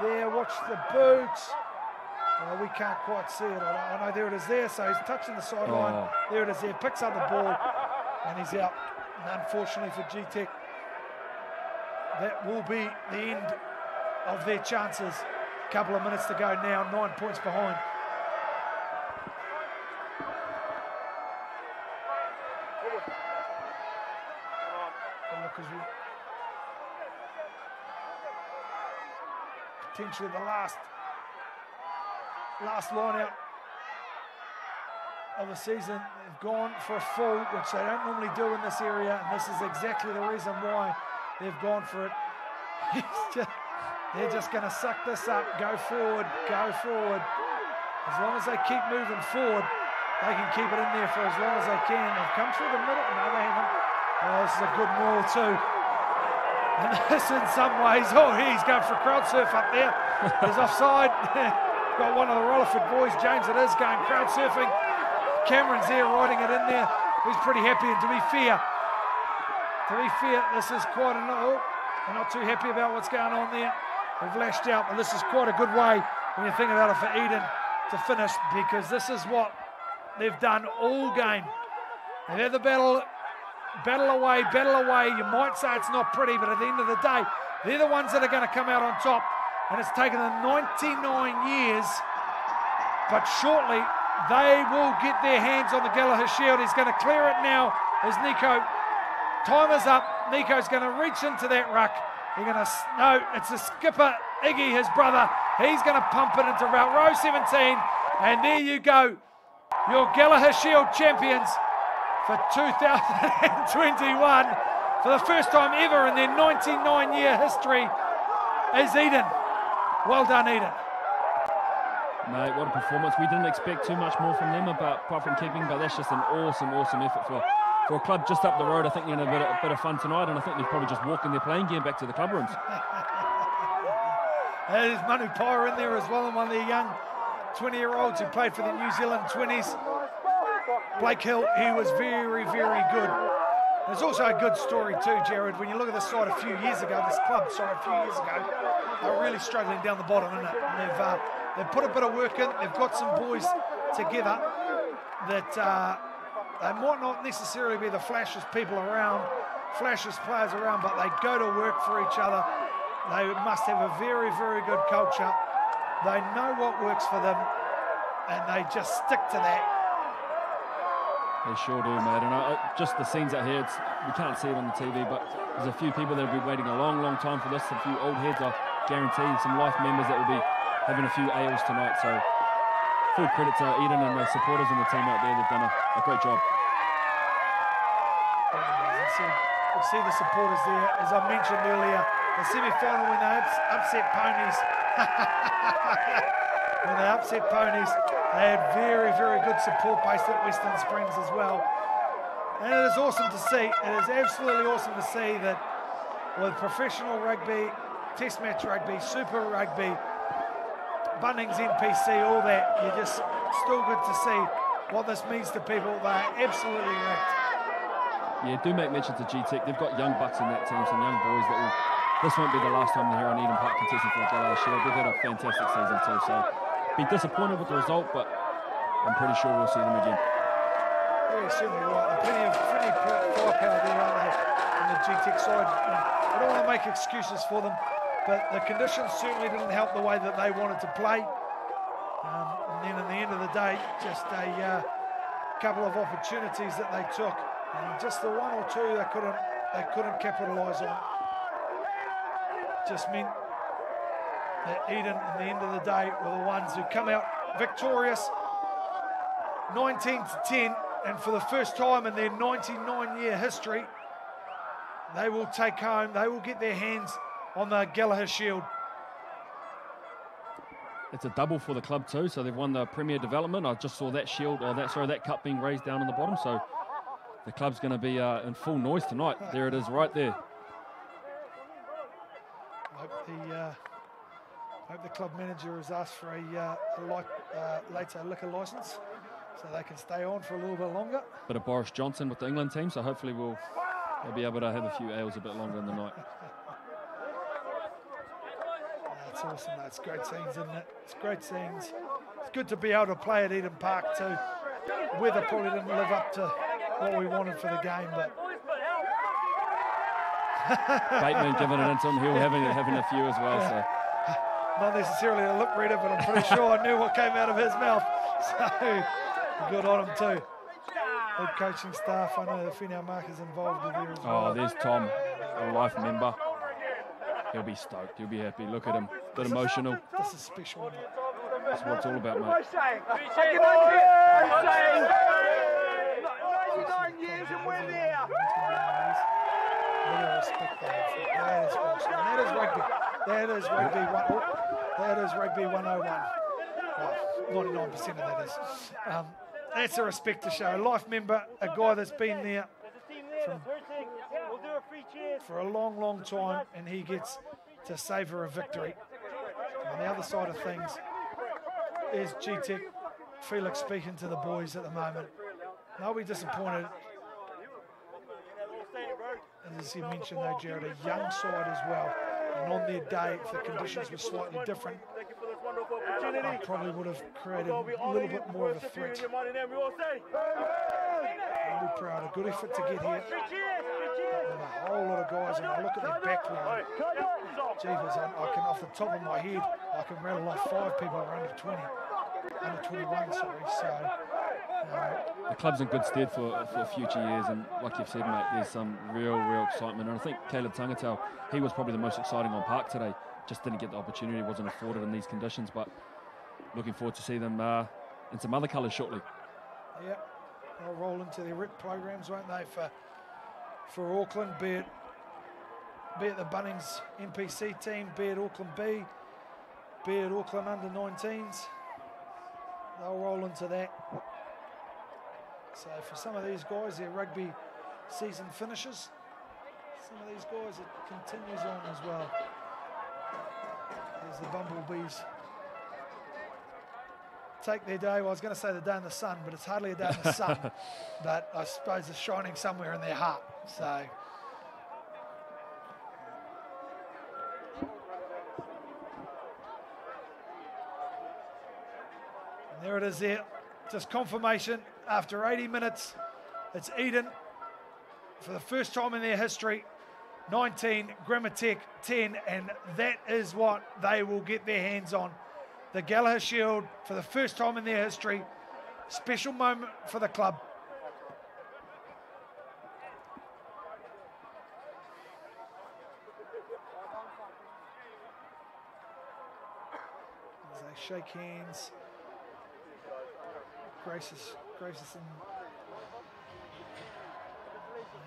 There, watch the boots. Oh, we can't quite see it. I know, there it is there. So he's touching the sideline. Oh. There it is there. Picks up the ball and he's out. And unfortunately for G-Tech, that will be the end of their chances. A couple of minutes to go now, nine points behind. Oh, Potentially the last last line out of the season. They've gone for a full, which they don't normally do in this area, and this is exactly the reason why they've gone for it. Just, they're just going to suck this up, go forward, go forward. As long as they keep moving forward, they can keep it in there for as long as they can. They've come through the middle. No, they haven't. Oh, this is a good maul too. And this in some ways, oh, he's going for a crowd surf up there. He's offside. Got one of the Rutherford boys, James it is, going crowd surfing. Cameron's there riding it in there. He's pretty happy. And to be fair, to be fair, this is quite a oh, they're not too happy about what's going on there. They've lashed out, but this is quite a good way when you think about it for Eden to finish because this is what they've done all game. They've had the battle, battle away, battle away. You might say it's not pretty, but at the end of the day, they're the ones that are going to come out on top. And it's taken them 99 years, but shortly they will get their hands on the Gallaher Shield. He's going to clear it now as Nico. Time is up. Nico's going to reach into that ruck. They're going to, no, it's the skipper, Iggy, his brother. He's going to pump it into route row 17. And there you go. Your Gallaher Shield champions for 2021. For the first time ever in their 99 year history is Eden. Well done, Eden. Mate, what a performance. We didn't expect too much more from them about, apart from keeping, but that's just an awesome, awesome effort for, for a club just up the road. I think they're have a bit, of, fun tonight, and I think they're probably just walking their playing gear back to the club rooms. There's Manu Pyer in there as well, and one of the young 20 year olds who played for the New Zealand 20s. Blake Hill, he was very, very good. There's also a good story too, Jared. When you look at this side a few years ago, this club side a few years ago, they were really struggling down the bottom. And they've uh, they've put a bit of work in. They've got some boys together that uh, they might not necessarily be the flashiest people around, flashiest players around, but they go to work for each other. They must have a very, very good culture. They know what works for them, and they just stick to that. They sure do, mate. And I, just the scenes out here, it's, we can't see it on the TV, but there's a few people that have been waiting a long, long time for this. A few old heads, I guarantee, some life members that will be having a few ales tonight. So full credit to Eden and the supporters and the team out there. They've done a, a great job. You see, see the supporters there, as I mentioned earlier, the semi-final when they ups- upset ponies. when they upset ponies, they had very, very good support base at Western Springs as well. And it is awesome to see. It is absolutely awesome to see that with professional rugby, test match rugby, super rugby, Bunnings NPC, all that, You're just still good to see what this means to people. They are absolutely wrecked. Yeah, do make mention to G-Tech. They've got young bucks in that team, some young boys that will. This won't be the last time they're here on Eden Park contesting for the Gallaher Shield. They've had a fantastic season too, so be disappointed with the result, but I'm pretty sure we'll see them again. Yeah, certainly right. Plenty of plenty of firepower there, aren't they, on the GTEC side? I don't want to make excuses for them, but the conditions certainly didn't help the way that they wanted to play. Um, and then at the end of the day, just a uh, couple of opportunities that they took, and just the one or two they couldn't they couldn't capitalise on. Just meant that Eden, at the end of the day, were the ones who come out victorious 19 to 10, and for the first time in their 99 year history, they will take home, they will get their hands on the Gallaher Shield. It's a double for the club too, so they've won the Premier Development. I just saw that shield, or that sorry, that cup being raised down on the bottom. So the club's going to be uh, in full noise tonight. There it is, right there. hope the uh, hope the club manager has asked for a, uh, a uh, later liquor license so they can stay on for a little bit longer. Bit of Boris Johnson with the England team, so hopefully we'll, we'll be able to have a few ales a bit longer in the night. That's awesome. That's great scenes, isn't it? It's great scenes. It's good to be able to play at Eden Park too. Weather probably didn't live up to what we wanted for the game, but Bateman giving it into him, he'll having having a few as well. So not necessarily a lip reader, but I'm pretty sure I knew what came out of his mouth. So good on him too. Good coaching staff. I know the Finau Mark is involved with there as oh, well. oh, there's Tom, a life member. He'll be stoked. He'll be happy. Look at him, bit emotional. This is special. isn't? That's what it's all about, mate. I'm saying, I'm saying, 99 years and we're there. Bit of respect there. That is awesome. And that is rugby. That is rugby. One, that is rugby 101. Well, 99% of that is. Um, that's a respect to show. A life member, a guy that's been there We'll do a free cheers. for a long, long time, and he gets to savour a victory. On the other side of things is GTEC Felix speaking to the boys at the moment. They'll be disappointed. As he mentioned, though, Jared, a young side as well. And on their day, if the conditions were slightly different, you. I probably would have created a little bit more of a you threat. really proud. A good effort to get here. And a whole lot of guys, and I look at their background. Jeepers, I, I can, off the top of my head, I can rattle off five people who are under 20, under 21, sorry. So, um, The club's in good stead for, for future years, and like you've said, mate, there's some real, real excitement. And I think Caleb Tangatau, he was probably the most exciting on park today. Just didn't get the opportunity, wasn't afforded in these conditions. But looking forward to see them uh, in some other colours shortly. yeah, they'll roll into their rip programs, won't they, for for Auckland, be it be it the Bunnings NPC team, be it Auckland B, be it Auckland under 19s. They'll roll into that. So for some of these guys, their rugby season finishes. Some of these guys, it continues on as well. There's the Bumblebees. Take their day. Well, I was going to say the day in the sun, but it's hardly a day in the sun. but I suppose it's shining somewhere in their heart. So. There it is there. Just confirmation after 80 minutes. It's Eden for the first time in their history. 19, Grammar Tech 10, and that is what they will get their hands on. The Gallaher Shield for the first time in their history. Special moment for the club. As they shake hands. Gracious, gracious and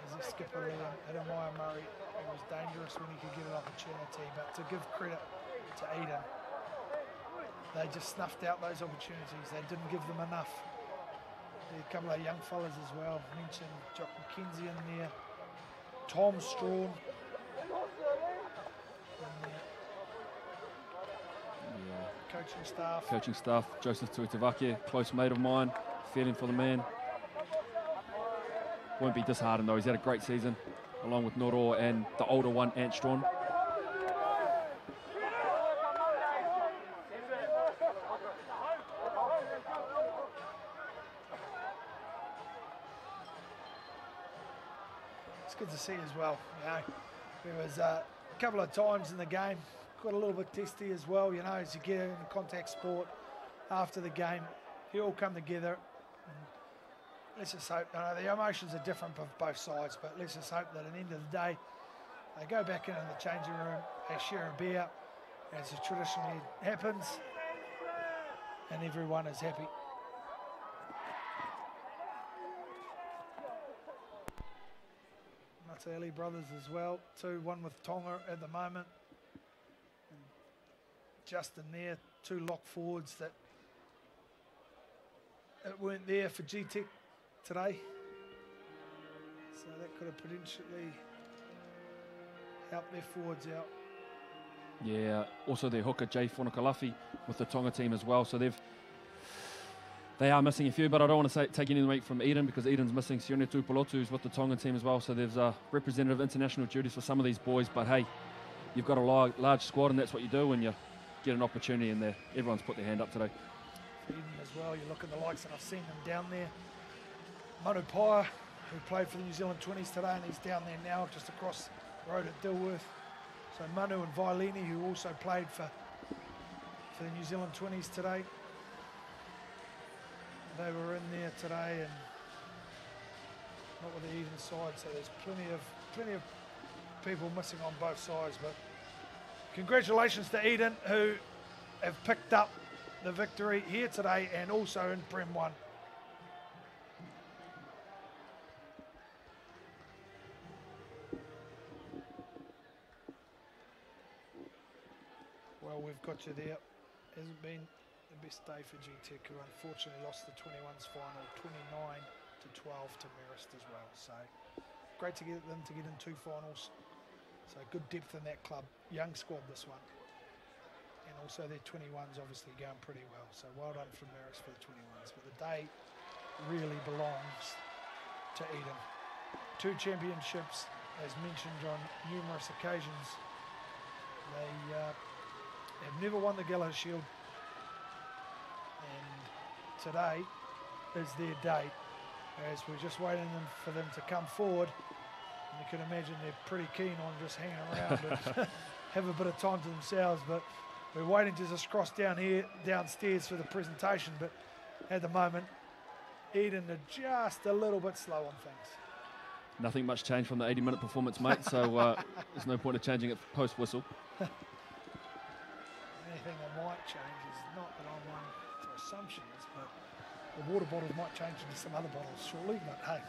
as a skipper there, Hitamaya Murray, it was dangerous when he could get an opportunity, but to give credit to Eden, they just snuffed out those opportunities. They didn't give them enough. There a couple of young fellas as well. Mentioned Jock McKenzie in there, Tom Strawn. in there. Coaching staff. Coaching staff, Joseph Tuitavake, close mate of mine, feeling for the man. Won't be disheartened though, he's had a great season, along with Noro and the older one, Ant Strawn. It's good to see as well. You know, there was uh, a couple of times in the game, got a little bit testy as well. You know, as you get into contact sport after the game, you all come together. Let's just hope. You know, the emotions are different for both sides, but let's just hope that at the end of the day, they go back into the changing room, they share a beer, as it traditionally happens, and everyone is happy. Matali brothers as well, 2-1 with Tonga at the moment. Justin there, two lock forwards that, that weren't there for GTEC today. So that could have potentially helped their forwards out. Yeah, also their hooker Jay Fonokalafi with the Tonga team as well. So they've they are missing a few, but I don't want to say, take anything away from Eden because Eden's missing Sione Tupolotu, who's with the Tonga team as well. So there's uh, representative international duties for some of these boys. But hey, you've got a large, large squad, and that's what you do when you get an opportunity in there. Everyone's put their hand up today. As well. You look at the likes, and I've seen them down there. Manu Paya, who played for the New Zealand 20s today, and he's down there now, just across the road at Dilworth. So Manu and Vailini, who also played for for the New Zealand 20s today. They were in there today, and not with the even side. So there's plenty of plenty of people missing on both sides. But congratulations to Eden, who have picked up the victory here today and also in Prem 1. Well, we've got you there. Hasn't been the best day for GTEC, who unfortunately lost the 21s final 29 to 12 to Marist as well. So great to get them to get in two finals. So good depth in that club. Young squad, this one and also their 21s obviously going pretty well. So well done from Marist for the 21s. But the day really belongs to Eden. Two championships, as mentioned on numerous occasions. They uh, have never won the Gallaher Shield, and today is their day. As we're just waiting for them to come forward, you can imagine they're pretty keen on just hanging around and have a bit of time to themselves. But we're waiting to just cross down here, downstairs for the presentation, but at the moment, Eden are just a little bit slow on things. Nothing much changed from the 80 minute performance, mate, so uh, there's no point of changing it post whistle. Anything that might change is not that I'm one for assumptions, but the water bottles might change into some other bottles shortly, but hey,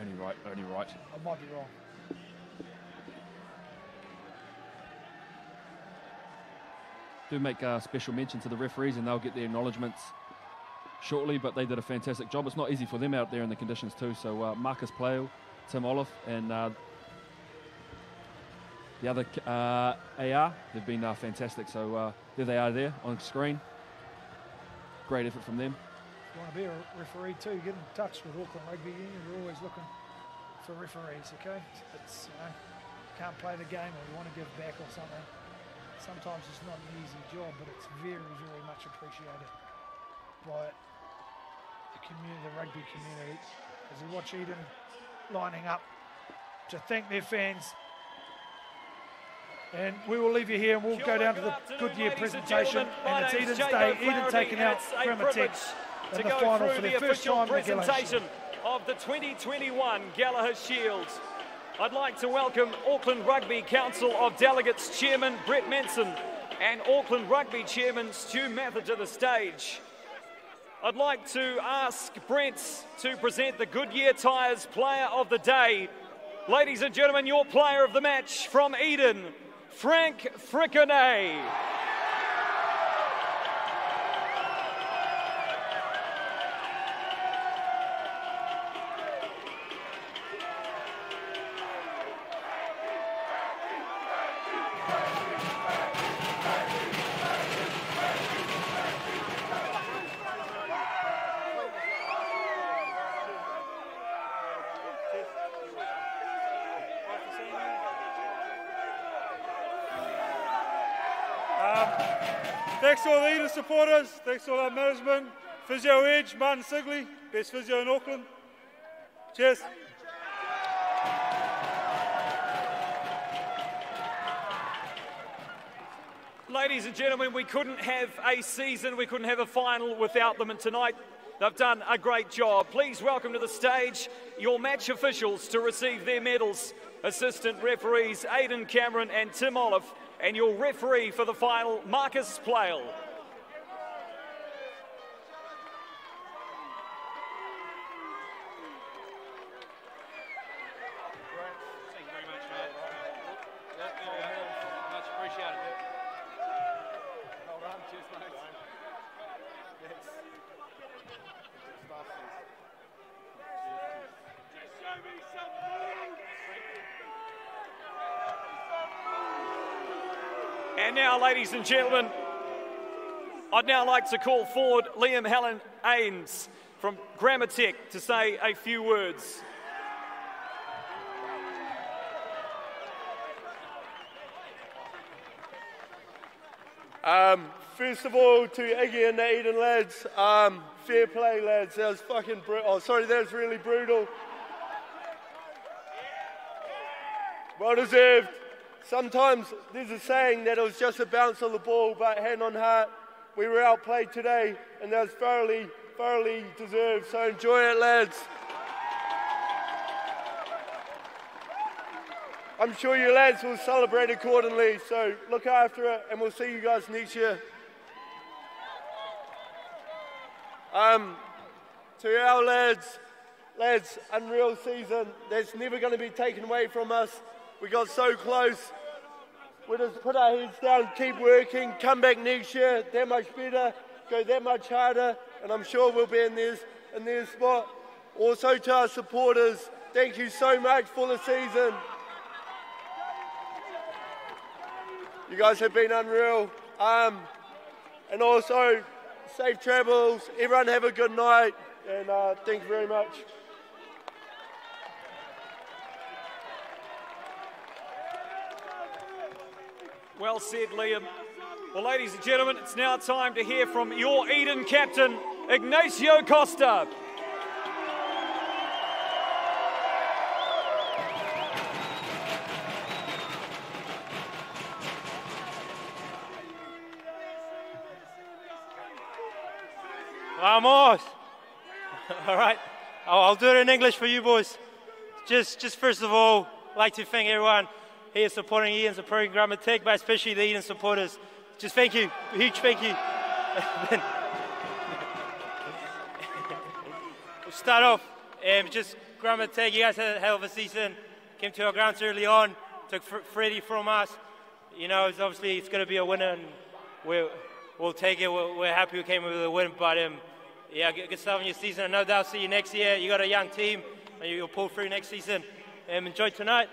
Only right, only right. I might be wrong. do make a special mention to the referees and they'll get their acknowledgements shortly, but they did a fantastic job. It's not easy for them out there in the conditions too. So uh, Marcus Playo, Tim Olive, and uh, the other uh, AR, they've been uh, fantastic. So uh, there they are there on screen. Great effort from them. You want to be a referee too, get in touch with Auckland Rugby Union. We're always looking for referees, okay? It's, you know, can't play the game or you want to give back or something. Sometimes it's not an easy job, but it's very, very much appreciated by the community, the rugby community. As we watch Eden lining up to thank their fans. And we will leave you here and we'll go down to the Goodyear presentation. And it's Eden's day. Eden taking out Grammar Tech in go final for their first time the Gallaher presentation of the 2021 Gallaher Shield. I'd like to welcome Auckland Rugby Council of Delegates Chairman Brett Manson and Auckland Rugby Chairman Stu Mather to the stage. I'd like to ask Brent to present the Goodyear Tyres Player of the Day. Ladies and gentlemen, your player of the match from Eden, Frank Frickenet. Supporters, thanks to all our management, Physio Edge, Martin Sigley, best physio in Auckland. Cheers. Ladies and gentlemen, we couldn't have a season, we couldn't have a final without them, and tonight they've done a great job. Please welcome to the stage your match officials to receive their medals assistant referees Aidan Cameron and Tim Olive, and your referee for the final, Marcus Playle. Thank you very much, mate. Yep, there we go. Much appreciated. Well done, cheers, mate. Yes. Show me some moves. And ladies and gentlemen, I'd now like to call forward Liam Helen Ains from Grammar Tech to say a few words. Um, first of all, to Iggy and the Eden lads, um, fair play, lads. That was fucking brutal. Oh, sorry, that was really brutal. Well deserved. Sometimes there's a saying that it was just a bounce of the ball, but hand on heart, we were outplayed today, and that was thoroughly, thoroughly deserved. So enjoy it, lads. I'm sure you lads will celebrate accordingly, so look after it, and we'll see you guys next year. Um, to our lads, lads, unreal season. That's never going to be taken away from us. We got so close. We just put our heads down, keep working, come back next year, that much better, go that much harder, and I'm sure we'll be in this in their spot. Also to our supporters, thank you so much for the season. You guys have been unreal. Um, and also, safe travels. Everyone have a good night. And uh, thank you very much. Well said, Liam. Well, ladies and gentlemen, it's now time to hear from your Eden captain, Ignacio Costa. Vamos! all right, I'll, do it in English for you boys. Just, just first of all, like to thank everyone here supporting Eden, supporting Grammar Tech, but especially the Eden supporters. Just thank you, huge thank you. we'll start off, um, just Grammar Tech, you guys had a hell of a season. Came to our grounds early on, took Fr- Freddie from us. You know, it's obviously it's going to be a winner, and we'll, we'll take it. We're, we're happy we came with a win, but um, yeah, good, stuff in your season. And no doubt see you next year. You got a young team, and you'll pull through next season. Um, enjoy tonight.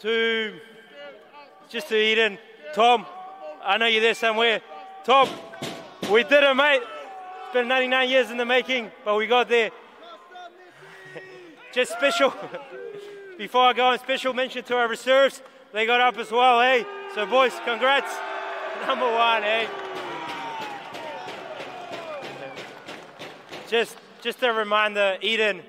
To just to Eden, Tom, I know you're there somewhere. Tom, we did it, mate. It's been 99 years in the making, but we got there. just special. Before I go on, special mention to our reserves. They got up as well, hey. So, boys, congrats. Number one, hey. Just, just a reminder, Eden,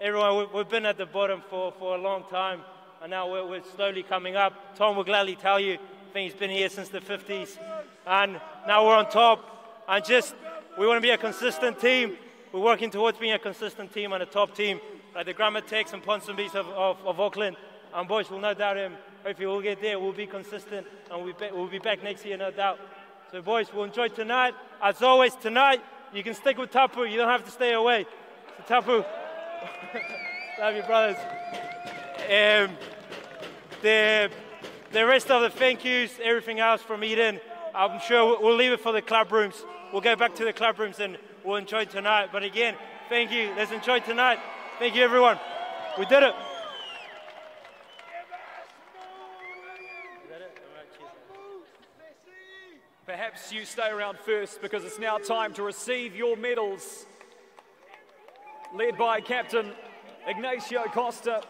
everyone, we- we've been at the bottom for, for a long time, and now we're, we're slowly coming up. Tom will gladly tell you, I think he's been here since the 50s, and now we're on top. And just, we want to be a consistent team. We're working towards being a consistent team and a top team, like the Grammar Techs and Ponsonbys of, of, of Auckland. And boys, we'll no doubt him. Hopefully, we'll get there. We'll be consistent, and we'll be, we'll be back next year, no doubt. So, boys, we'll enjoy tonight. As always, tonight, you can stick with Tapu. You don't have to stay away. So, Tapu, love you, brothers. Um, the, the rest of the thank yous, everything else from Eden, I'm sure we'll- leave it for the club rooms. We'll go back to the club rooms and we'll enjoy tonight. But again, thank you. Let's enjoy tonight. Thank you, everyone. We did it. Perhaps you stay around first because it's now time to receive your medals. Led by Captain Ignacio Costa.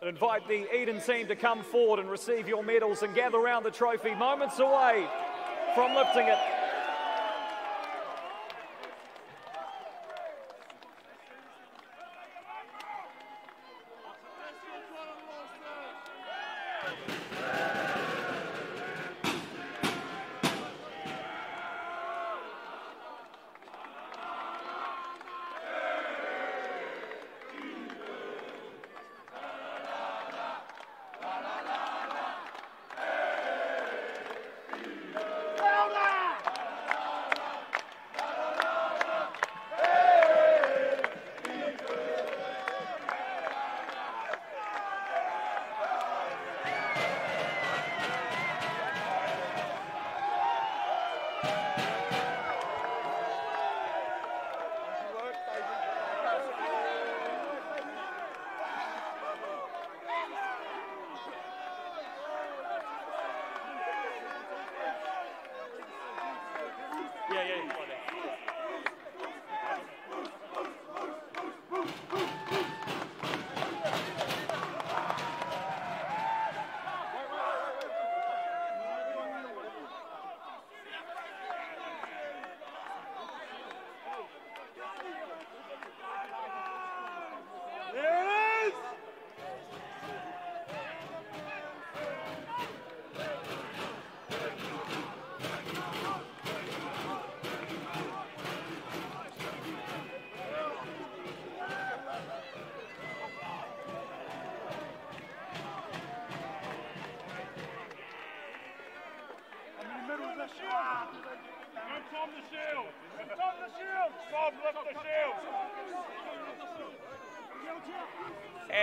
And invite the Eden team to come forward and receive your medals and gather around the trophy moments away from lifting it.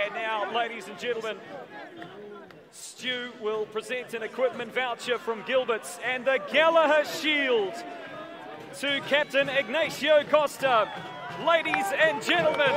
And now, ladies and gentlemen, Stu will present an equipment voucher from Gilbert's and the Gallaher Shield to Captain Ignacio Costa. Ladies and gentlemen,